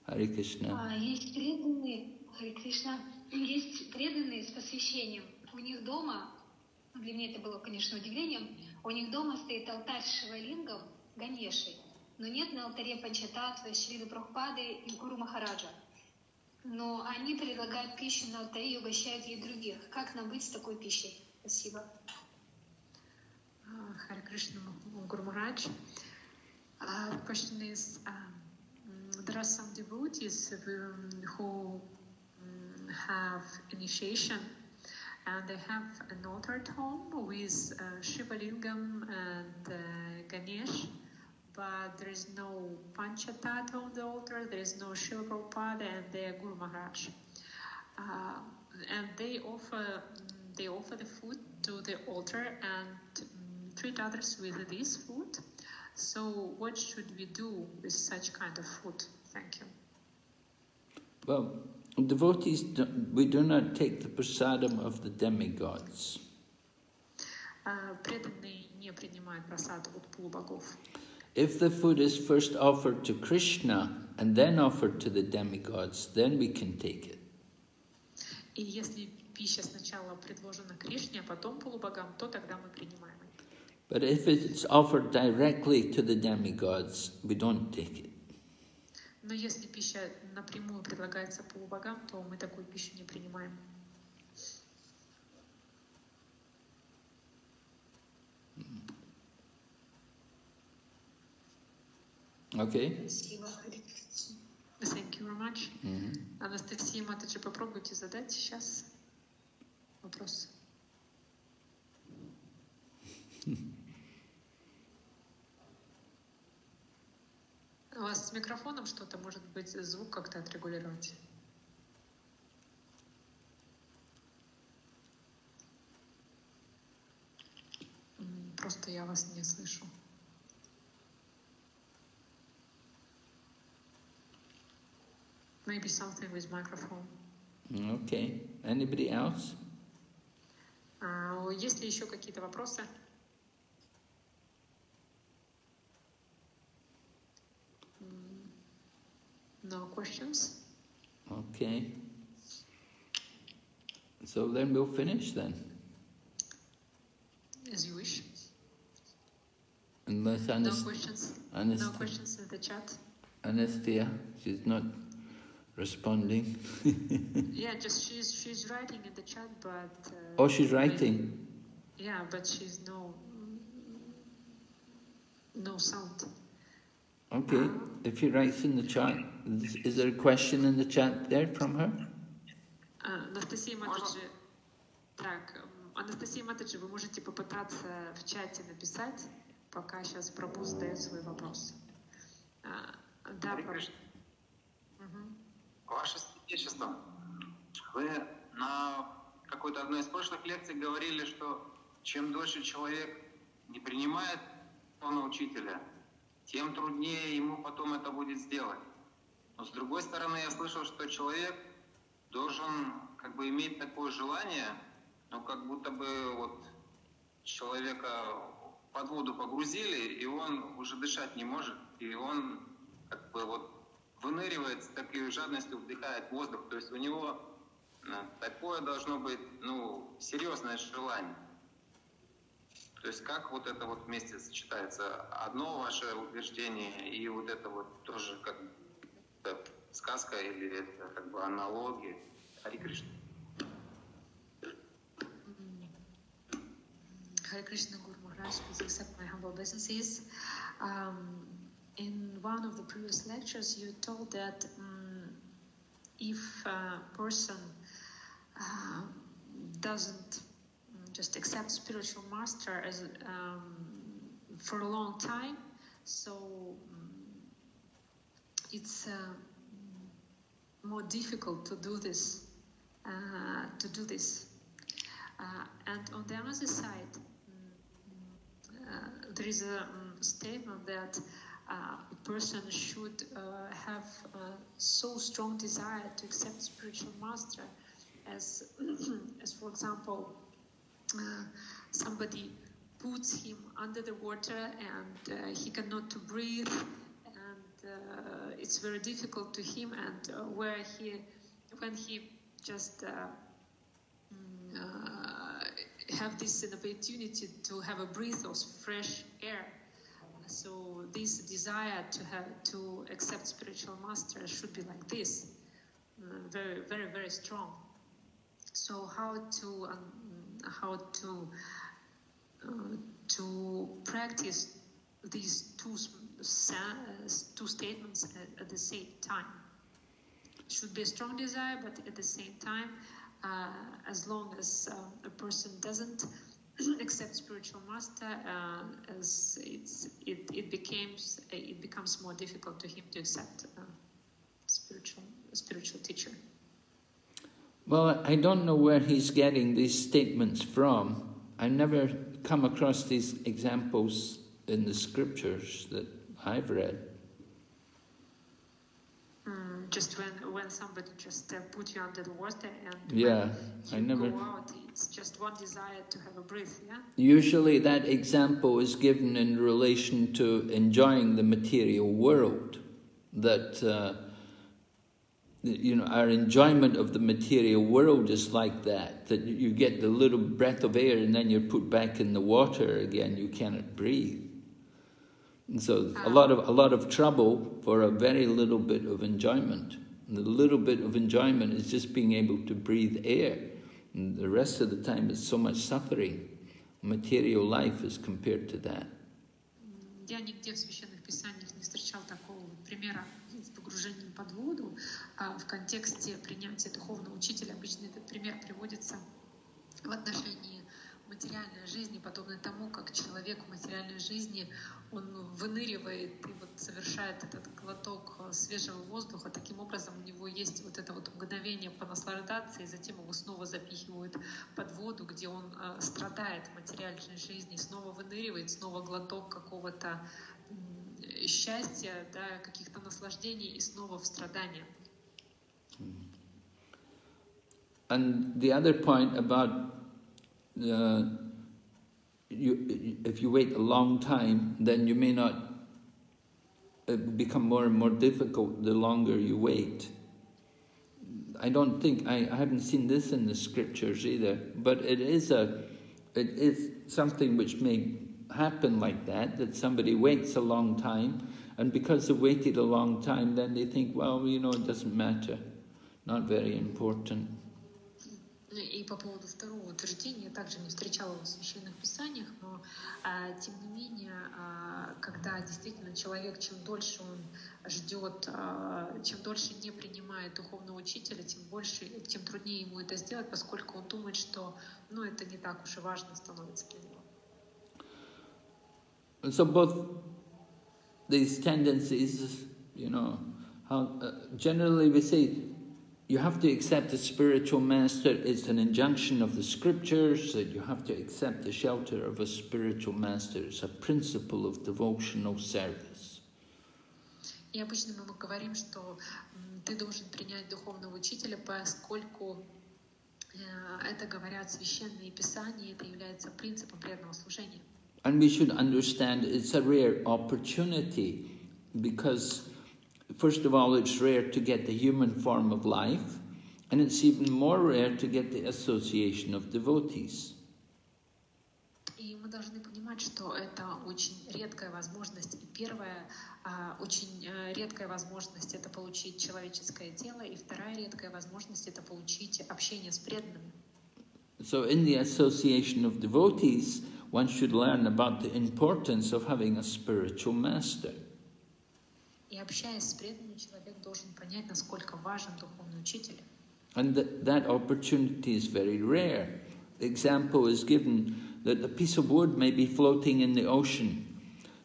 Hare Krishna.
А, есть преданные, Харе Кришна, есть преданные с посвящением. У них дома, ну, для меня это было, конечно, удивлением, у них дома стоит алтарь с Шивалингом, Ганешей, но нет на алтаре Панчататвы, Шрилы Прабхупады и Гуру Махараджа. Но они предлагают пищу на алтаре и угощают ей других. Как нам быть с такой пищей? Спасибо.
Krishna Guru Maharaj. Uh, the question is, um, there are some devotees who, mm, have initiation and they have an altar at home with uh, Shiva Lingam and uh, Ganesh, but there is no Panchatattva on the altar, there is no Shiva Prabhupada and the Guru Maharaj. Uh, and they offer they offer the food to the altar and mm, treat others with this food. So what should we do with such kind of food? Thank you.
Well, devotees, do, we do not take the prasadam of the demigods.
А, Преданные не принимают просаду от полубогов.
If the food is first offered to Krishna and then offered to the demigods, then we can take it.
И если пища сначала предложена Кришне, а потом полубогам, то тогда мы принимаем ее.
But if it's offered directly to the demigods, we don't take it.
Но если пища напрямую предлагается полубогам, то мы такую пищу не принимаем.
Okay?
Спасибо, Харе Кришна.
Thank you very much.
Mhm.
Анастасия Матаджи, попробуйте задать сейчас вопрос. У вас с микрофоном что-то, может быть, звук как-то отрегулировать? Просто я вас не слышу. Maybe something with microphone.
Okay. Anybody else?
А, Есть ли еще какие-то вопросы? No questions?
Okay. So then we'll finish then.
As you wish.
Unless
No
Anast-
questions? No questions in the chat?
Anastia, she's not responding.
Yeah, just she's she's writing in the chat, but. uh,
Oh, she's writing.
Yeah, but she's no. No sound.
Okay. If she writes in the chat, is, is there a question in the chat there from her?
А, Анастасия Матаджи. Так, м, Анастасия Матаджи, вы можете попытаться в чате написать, пока сейчас Прабу задает свой вопрос. А, Да, Прабу. Мгм.
Ваше Святейшество, вы на какой-то одной из прошлых лекций говорили, что чем дольше человек не принимает тона учителя, тем труднее ему потом это будет сделать. Но с другой стороны, я слышал, что человек должен как бы иметь такое желание, ну как будто бы вот человека под воду погрузили, и он уже дышать не может, и он как бы вот выныривает с такой жадностью, вдыхает воздух. То есть у него э, такое должно быть, ну, серьезное желание. То есть как вот это вот вместе сочетается? Одно ваше утверждение и вот это вот тоже как это сказка или это как бы аналогия. Хари Кришна.
Accept my humble obeisances. Um, in one of the previous lectures, you told that um, if a person uh, doesn't mm, just accept spiritual master as um, for a long time, so um, it's uh, more difficult to do this. Uh, to do this, uh, and on the other side, mm, uh, there is a um, statement that uh, a person should uh, have so strong desire to accept spiritual master as, as for example, somebody puts him under the water and uh, he cannot to breathe. And uh, it's very difficult to him. And uh, where he when he just uh, mm, uh, have this an opportunity to have a breath of fresh air. So this desire to have to accept spiritual master should be like this. Uh, very very very strong. So how to um, how to uh, to practice these two two statements at, at the same time. Should be a strong desire but at the same time uh, as long as uh, a person doesn't accept spiritual master uh, as it's it, it becomes it becomes more difficult to him to accept uh, spiritual spiritual teacher
Well, I don't know where he's getting these statements from. I've never come across these examples in the scriptures that I've read.
Mm, just when when somebody just uh, put you under the water and
Yeah, I never.
go out, it's just one desire to have a breath. Yeah.
Usually, that example is given in relation to enjoying the material world. That uh, you know, our enjoyment of the material world is like that. That you get the little breath of air, and then you're put back in the water again. You cannot breathe. And so, a lot of a lot of trouble for a very little bit of enjoyment. And the little bit of enjoyment is just being able to breathe air. And the rest of the time is so much suffering. Material life is compared to that.
М, Я нигде в священных писаниях не встречал такого вот примера с погружением под воду. А в контексте принятия духовного учителя обычно этот пример приводится в отношении материальной жизни, подобно тому, как человек в материальной жизни, он выныривает и вот совершает этот глоток свежего воздуха. Таким образом, у него есть вот это вот мгновение понаслаждаться, и затем его снова запихивают под воду, где он э, страдает в материальной жизни, снова выныривает, снова глоток какого-то счастья, да, каких-то наслаждений и снова в страдания.
And the other point about uh, you, if you wait a long time, then you may not it become more and more difficult the longer you wait. I don't think I, I haven't seen this in the scriptures either, but it is a it is something which may happen like that that somebody waits a long time, and because they waited a long time, then they think, well, you know, it doesn't matter, not very important.
Ну И по поводу второго утверждения, также не встречала в священных писаниях, но а, тем не менее, а, когда действительно человек, чем дольше он ждет, а, чем дольше не принимает духовного учителя, тем больше, тем труднее ему это сделать, поскольку он думает, что ну, это не так уж и важно становится для него.
So both these tendencies, you know, how uh, generally we say you have to accept the spiritual master. It's an injunction of the scriptures that you have to accept the shelter of a spiritual master. It's a principle of devotional service.
И обычно мы говорим, что м, ты должен принять духовного учителя, поскольку э, это говорят священные писания, это является принципом преданного служения.
And we should understand it's a rare opportunity because, first of all, it's rare to get the human form of life, and it's even more rare to get the association of devotees.
И мы должны понимать, что это очень редкая возможность. И первая а, очень э, редкая возможность это получить человеческое тело, и вторая редкая возможность это получить общение с преданными.
So, in the association of devotees, one should learn about the importance of having a spiritual master.
И общаясь с преданным, человек должен понять, насколько важен духовный учитель.
And that, that opportunity is very rare. The example is given that a piece of wood may be floating in the ocean.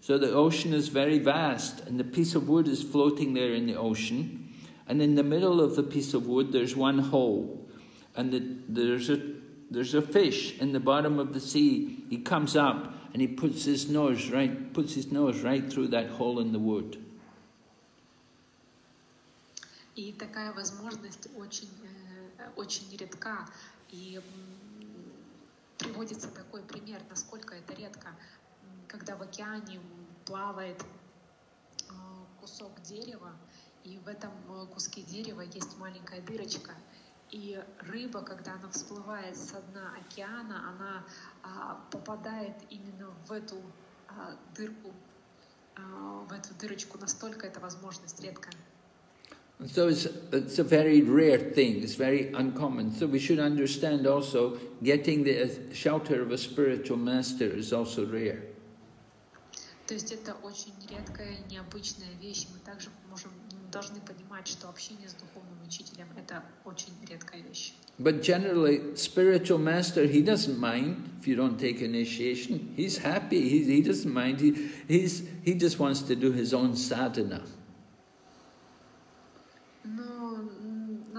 So the ocean is very vast, and the piece of wood is floating there in the ocean. And in the middle of the piece of wood, there's one hole. And the, there's, a, there's a fish in the bottom of the sea. He comes up and he puts his nose right, puts his nose right through that hole in the wood.
И такая возможность очень, э, очень редка. И приводится такой пример, насколько это редко, когда в океане плавает э, кусок дерева, и в этом э, куске дерева есть маленькая дырочка. И рыба, когда она всплывает со дна океана, она а, попадает именно в эту а, дырку, а, в эту дырочку. Настолько эта возможность редкая.
And so it's, it's a very rare thing, it's very uncommon. So we should understand also getting the uh, shelter of a spiritual master is also rare.
То есть это очень редкая, необычная вещь. Мы также можем, м, должны понимать, что общение с духовным учителем — это очень редкая вещь.
But generally, spiritual master, he doesn't mind if you don't take initiation. He's happy, he, he doesn't mind. He, he's, he just wants to do his own sadhana.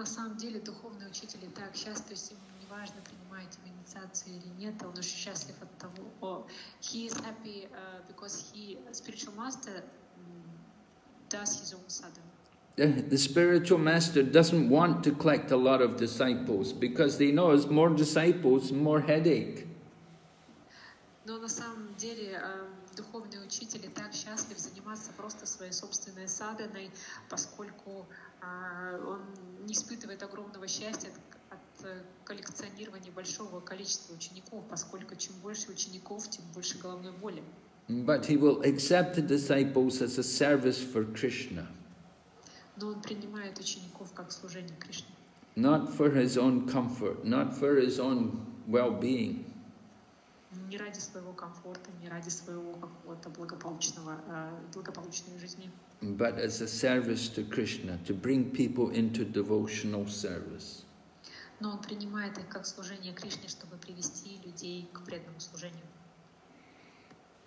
На самом деле духовный учитель и так счастлив, то есть ему не важно, принимаете вы инициацию или нет, он очень счастлив от того. О, he is happy uh, because he, spiritual master, does his own sadhana.
The, spiritual master doesn't want to collect a lot of disciples because he knows more disciples, more headache.
Но на самом деле э, духовный учитель и так счастлив заниматься просто своей собственной саданой, поскольку э, он не испытывает огромного счастья от, от э, коллекционирования большого количества учеников, поскольку чем больше учеников, тем больше головной боли.
But he will accept the disciples as a service for Krishna,
Но он принимает учеников как служение Кришне.
not for his own comfort, not for his own well being.
Не ради своего комфорта, не ради своего какого-то благополучного, э, благополучной жизни,
but as a service to Krishna, to bring people into devotional service.
но он принимает их как служение Кришне, чтобы привести людей к преданному служению.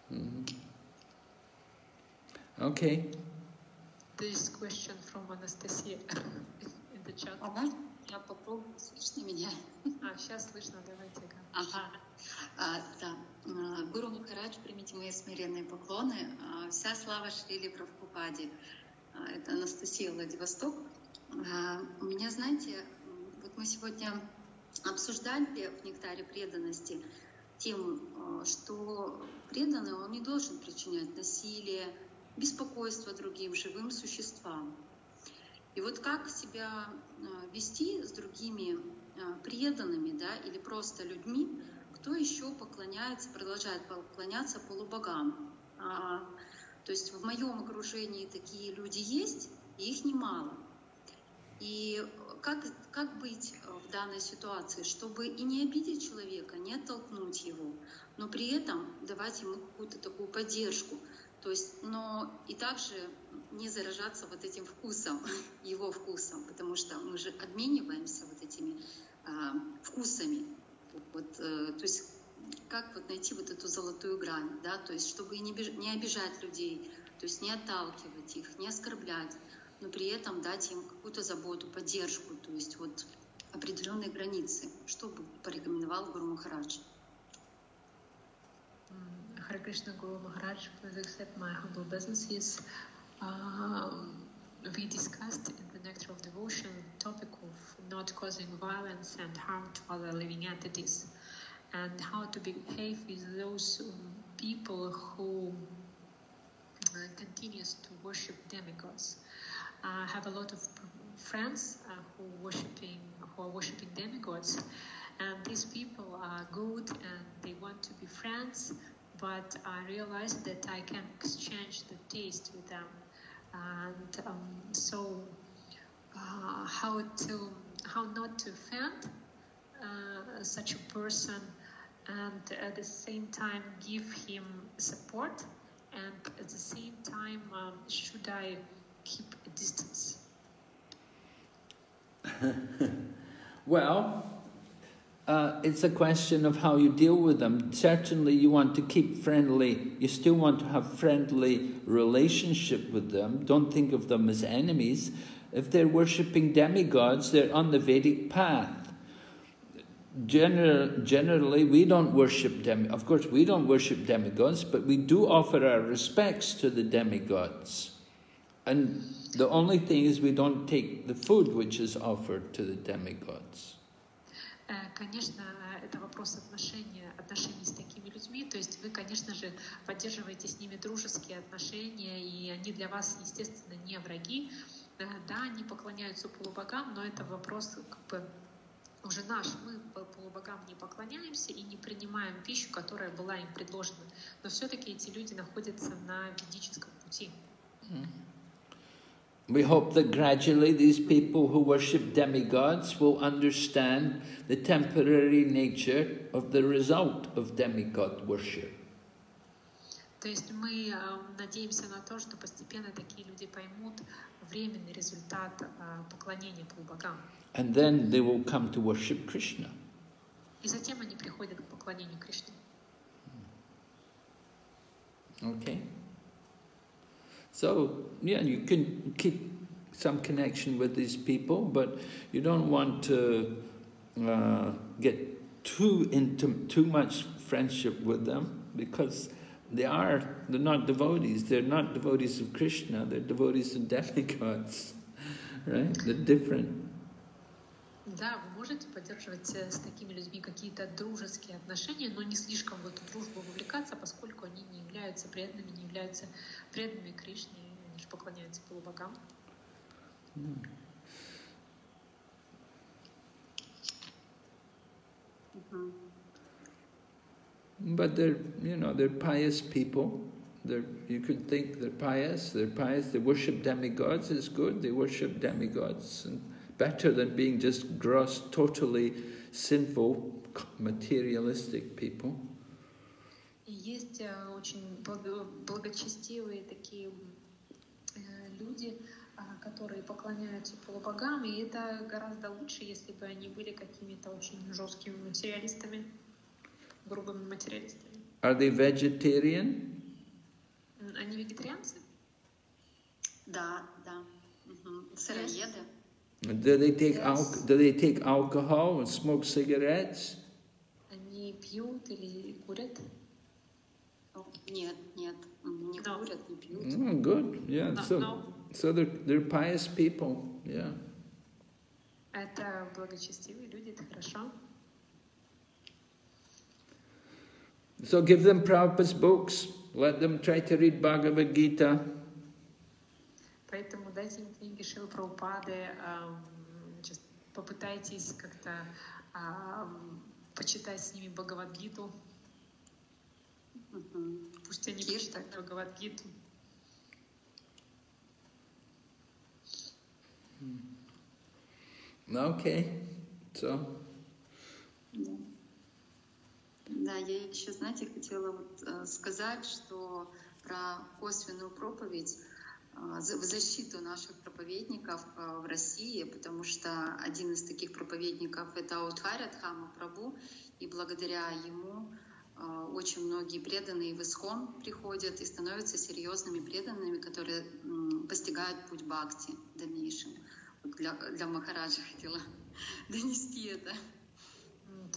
Mhm. Okay.
This question from Anastasia in the chat.
А можно я попробую? Слышно меня?
А, сейчас слышно, давайте. Га.
Ага. А, да. А, Гуру Махарадж, примите мои смиренные поклоны. А, Вся слава Шрили Прабхупаде. А, Это Анастасия Владивосток. У меня, знаете, вот мы сегодня обсуждали в «Нектаре преданности» тему, а, что преданный, он не должен причинять насилие, беспокойство другим живым существам. И вот как себя вести с другими преданными, да, или просто людьми, кто еще поклоняется, продолжает поклоняться полубогам. А, то есть в моем окружении такие люди есть, и их немало. И как, как быть в данной ситуации, чтобы и не обидеть человека, не оттолкнуть его, но при этом давать ему какую-то такую поддержку. То есть, но и также не заражаться вот этим вкусом, его вкусом, потому что мы же обмениваемся вот этими а, вкусами. Вот, э, то есть как вот найти вот эту золотую грань, да, то есть чтобы не, не обижать людей, то есть не отталкивать их, не оскорблять, но при этом дать им какую-то заботу, поддержку, то есть вот определенные границы, что бы порекомендовал Гуру Махарадж.
Krishna Guru Maharaj, please accept my humble obeisances. Um, we discussed of Devotion topic of not causing violence and harm to other living entities and how to behave with those um, people who uh, continues to worship demigods. I have a lot of friends uh, who worshiping who are worshiping demigods, and these people are good and they want to be friends. But I realized that I can exchange the taste with them, and um, so uh, how to how not to offend uh, such a person and at the same time give him support and at the same time um, should I keep a distance?
Well, uh, it's a question of how you deal with them. Certainly, you want to keep friendly. You still want to have friendly relationship with them. Don't think of them as enemies. If they're worshipping demigods, they're on the Vedic path. Gener- generally, we don't worship dem. Of course, we don't worship demigods, but we do offer our respects to the demigods. And the only thing is, we don't take the food which is offered to the demigods.
Э, Конечно, э, это вопрос отношения, отношений с такими людьми. То есть вы, конечно же, поддерживаете с ними дружеские отношения, и они для вас, естественно, не враги. Да, они поклоняются полубогам, но это вопрос как бы уже наш. Мы по- полубогам не поклоняемся и не принимаем пищу, которая была им предложена. Но все-таки эти люди находятся на ведическом пути.
We hope that gradually these people who worship demigods will understand the temporary nature of the result of demigod worship.
То есть мы э, надеемся на то, что постепенно такие люди поймут временный результат э, поклонения полубогам.
And then they will come to worship Krishna.
И затем они приходят к поклонению Кришне.
Okay? So, yeah, you can keep some connection with these people, but you don't want to uh, get too intimate, too much friendship with them because they are, they're not devotees. They're not devotees of Krishna, they're devotees of demigods, right? They're different.
Да, вы можете поддерживать э, с такими людьми какие-то дружеские отношения, но не слишком в эту дружбу вовлекаться, поскольку они не являются преданными, не являются преданными Кришне, они же поклоняются полубогам.
Мгм.
But they're, you know, they're pious people. They're, you could think they're pious, they're pious, they worship demigods, it's good, they worship demigods. And better than being just gross, totally sinful, materialistic people.
И есть э, очень благо- благочестивые такие э, люди, а, которые поклоняются полубогам, и это гораздо лучше, если бы они были какими-то очень жесткими материалистами, Грубыми материалистами.
Are they vegetarian?
Они вегетарианцы?
Да, да. Мгм. Сыроеды.
Do they take
Yes.
al- do they take alcohol and smoke cigarettes?
Они пьют или курят?
Нет, нет. Не
No.
курят, не пьют.
Mm, good, yeah.
No,
so,
no.
so they're they're pious people, yeah.
Это благочестивые люди, это хорошо.
So give them Prabhupada's books. Let them try to read Bhagavad Gita.
Поэтому дайте им книги Шилы Прабхупады, ам, just попытайтесь как-то ам, почитать с ними Бхагавадгиту.
Мгм.
Пусть они
Киртан.
почитают Бхагавадгиту.
Okay, so
Да. Да, я еще, знаете, хотела вот, э, сказать, что про косвенную проповедь э, в защиту наших проповедников э, в России, потому что один из таких проповедников — это Аутхаря Дхама Прабу, и благодаря ему очень многие преданные в Исхон приходят и становятся серьезными преданными, которые постигают путь Бхакти в дальнейшем. Для, для Махараджа хотела донести это.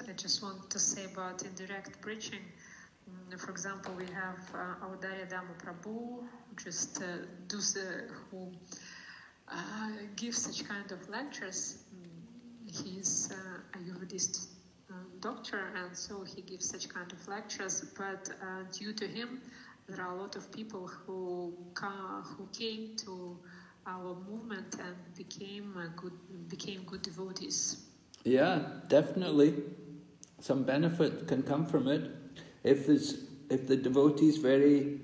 I just want to say about indirect preaching. Mm, For example, we have uh, Audarya Dhamma Prabhu, just uh, uh, who uh, give such kind of lectures. Mm, He is uh, Ayurvedist uh, doctor, and so he gives such kind of lectures. But uh, due to him, there are a lot of people who ca- who came to our movement and became good became good devotees.
yeah, definitely some benefit can come from it. If this, if the devotee is very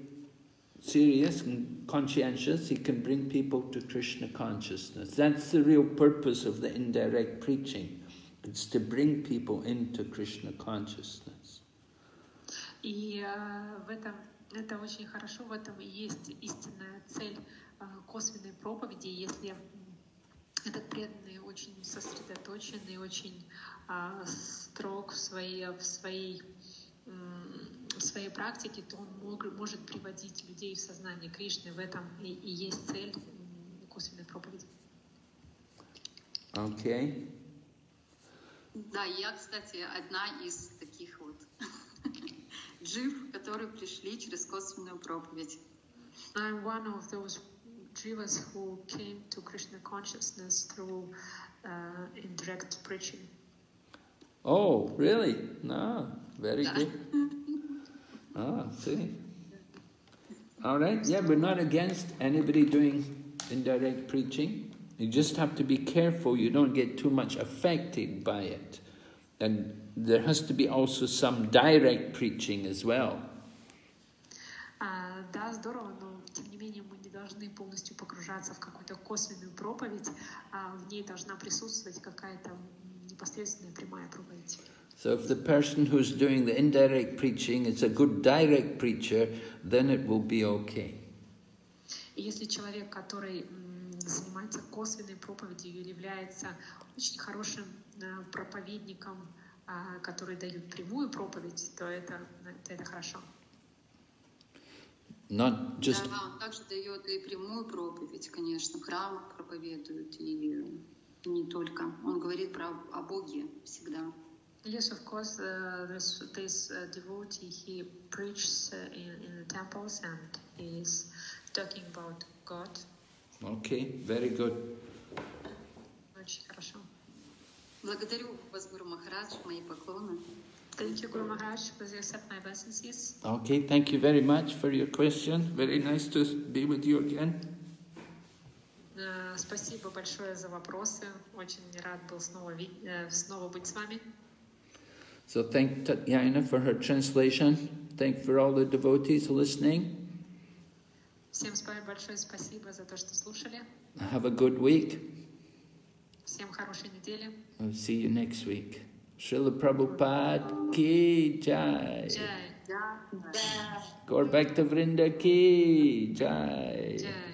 serious and conscientious, he can bring people to Krishna consciousness. That's the real purpose of the indirect preaching. It's to bring people into Krishna consciousness.
И э, в этом это очень хорошо, в этом и есть истинная цель э, косвенной проповеди, если этот преданный очень сосредоточенный, очень э, строг в своей, в своей в своей практике, то он мог, может приводить людей в сознание Кришны. В этом и, и есть цель косвенной проповеди.
Okay.
Да, я, кстати, одна из таких вот джив, которые пришли через косвенную проповедь.
I'm one of those Who came to Krishna consciousness through uh, indirect preaching.
Oh, really? No, very good. ah, see. All right, yeah, we're not against anybody doing indirect preaching. You just have to be careful you don't get too much affected by it. And there has to be also some direct preaching as well.
Uh, должны полностью погружаться в какую-то косвенную проповедь, а в ней должна присутствовать какая-то непосредственная прямая проповедь.
So if the person who's doing the indirect preaching is a good direct preacher, then it will be okay.
Если человек, который занимается косвенной проповедью является очень хорошим э, проповедником, а, который дает прямую проповедь, то это, это хорошо.
Not just
Да, он также дает и прямую проповедь, конечно, в храмах проповедует, и не только. Он говорит про о Боге всегда.
Yes, of course, uh, this, this uh, devotee, he preaches uh, in, in the temples and he is talking about God.
okay, very good.
Очень хорошо.
Благодарю вас, Гуру Махарадж, мои поклоны.
Thank you, Guru Maharaj, please accept my obeisances.
Okay, thank you very much for your question. Very nice to be with you again.
Э, Спасибо большое за вопросы. Очень рад был снова, ви- э, снова быть с вами.
So thank Tatyana for her translation. Thank for all the devotees listening.
Всем спа- большое спасибо за то, что слушали.
Have a good week.
Всем хорошей недели.
I'll see you next week. Srila Prabhupada ki jai.
jai.
Gaur Bhakta Vrinda ki jai.
jai.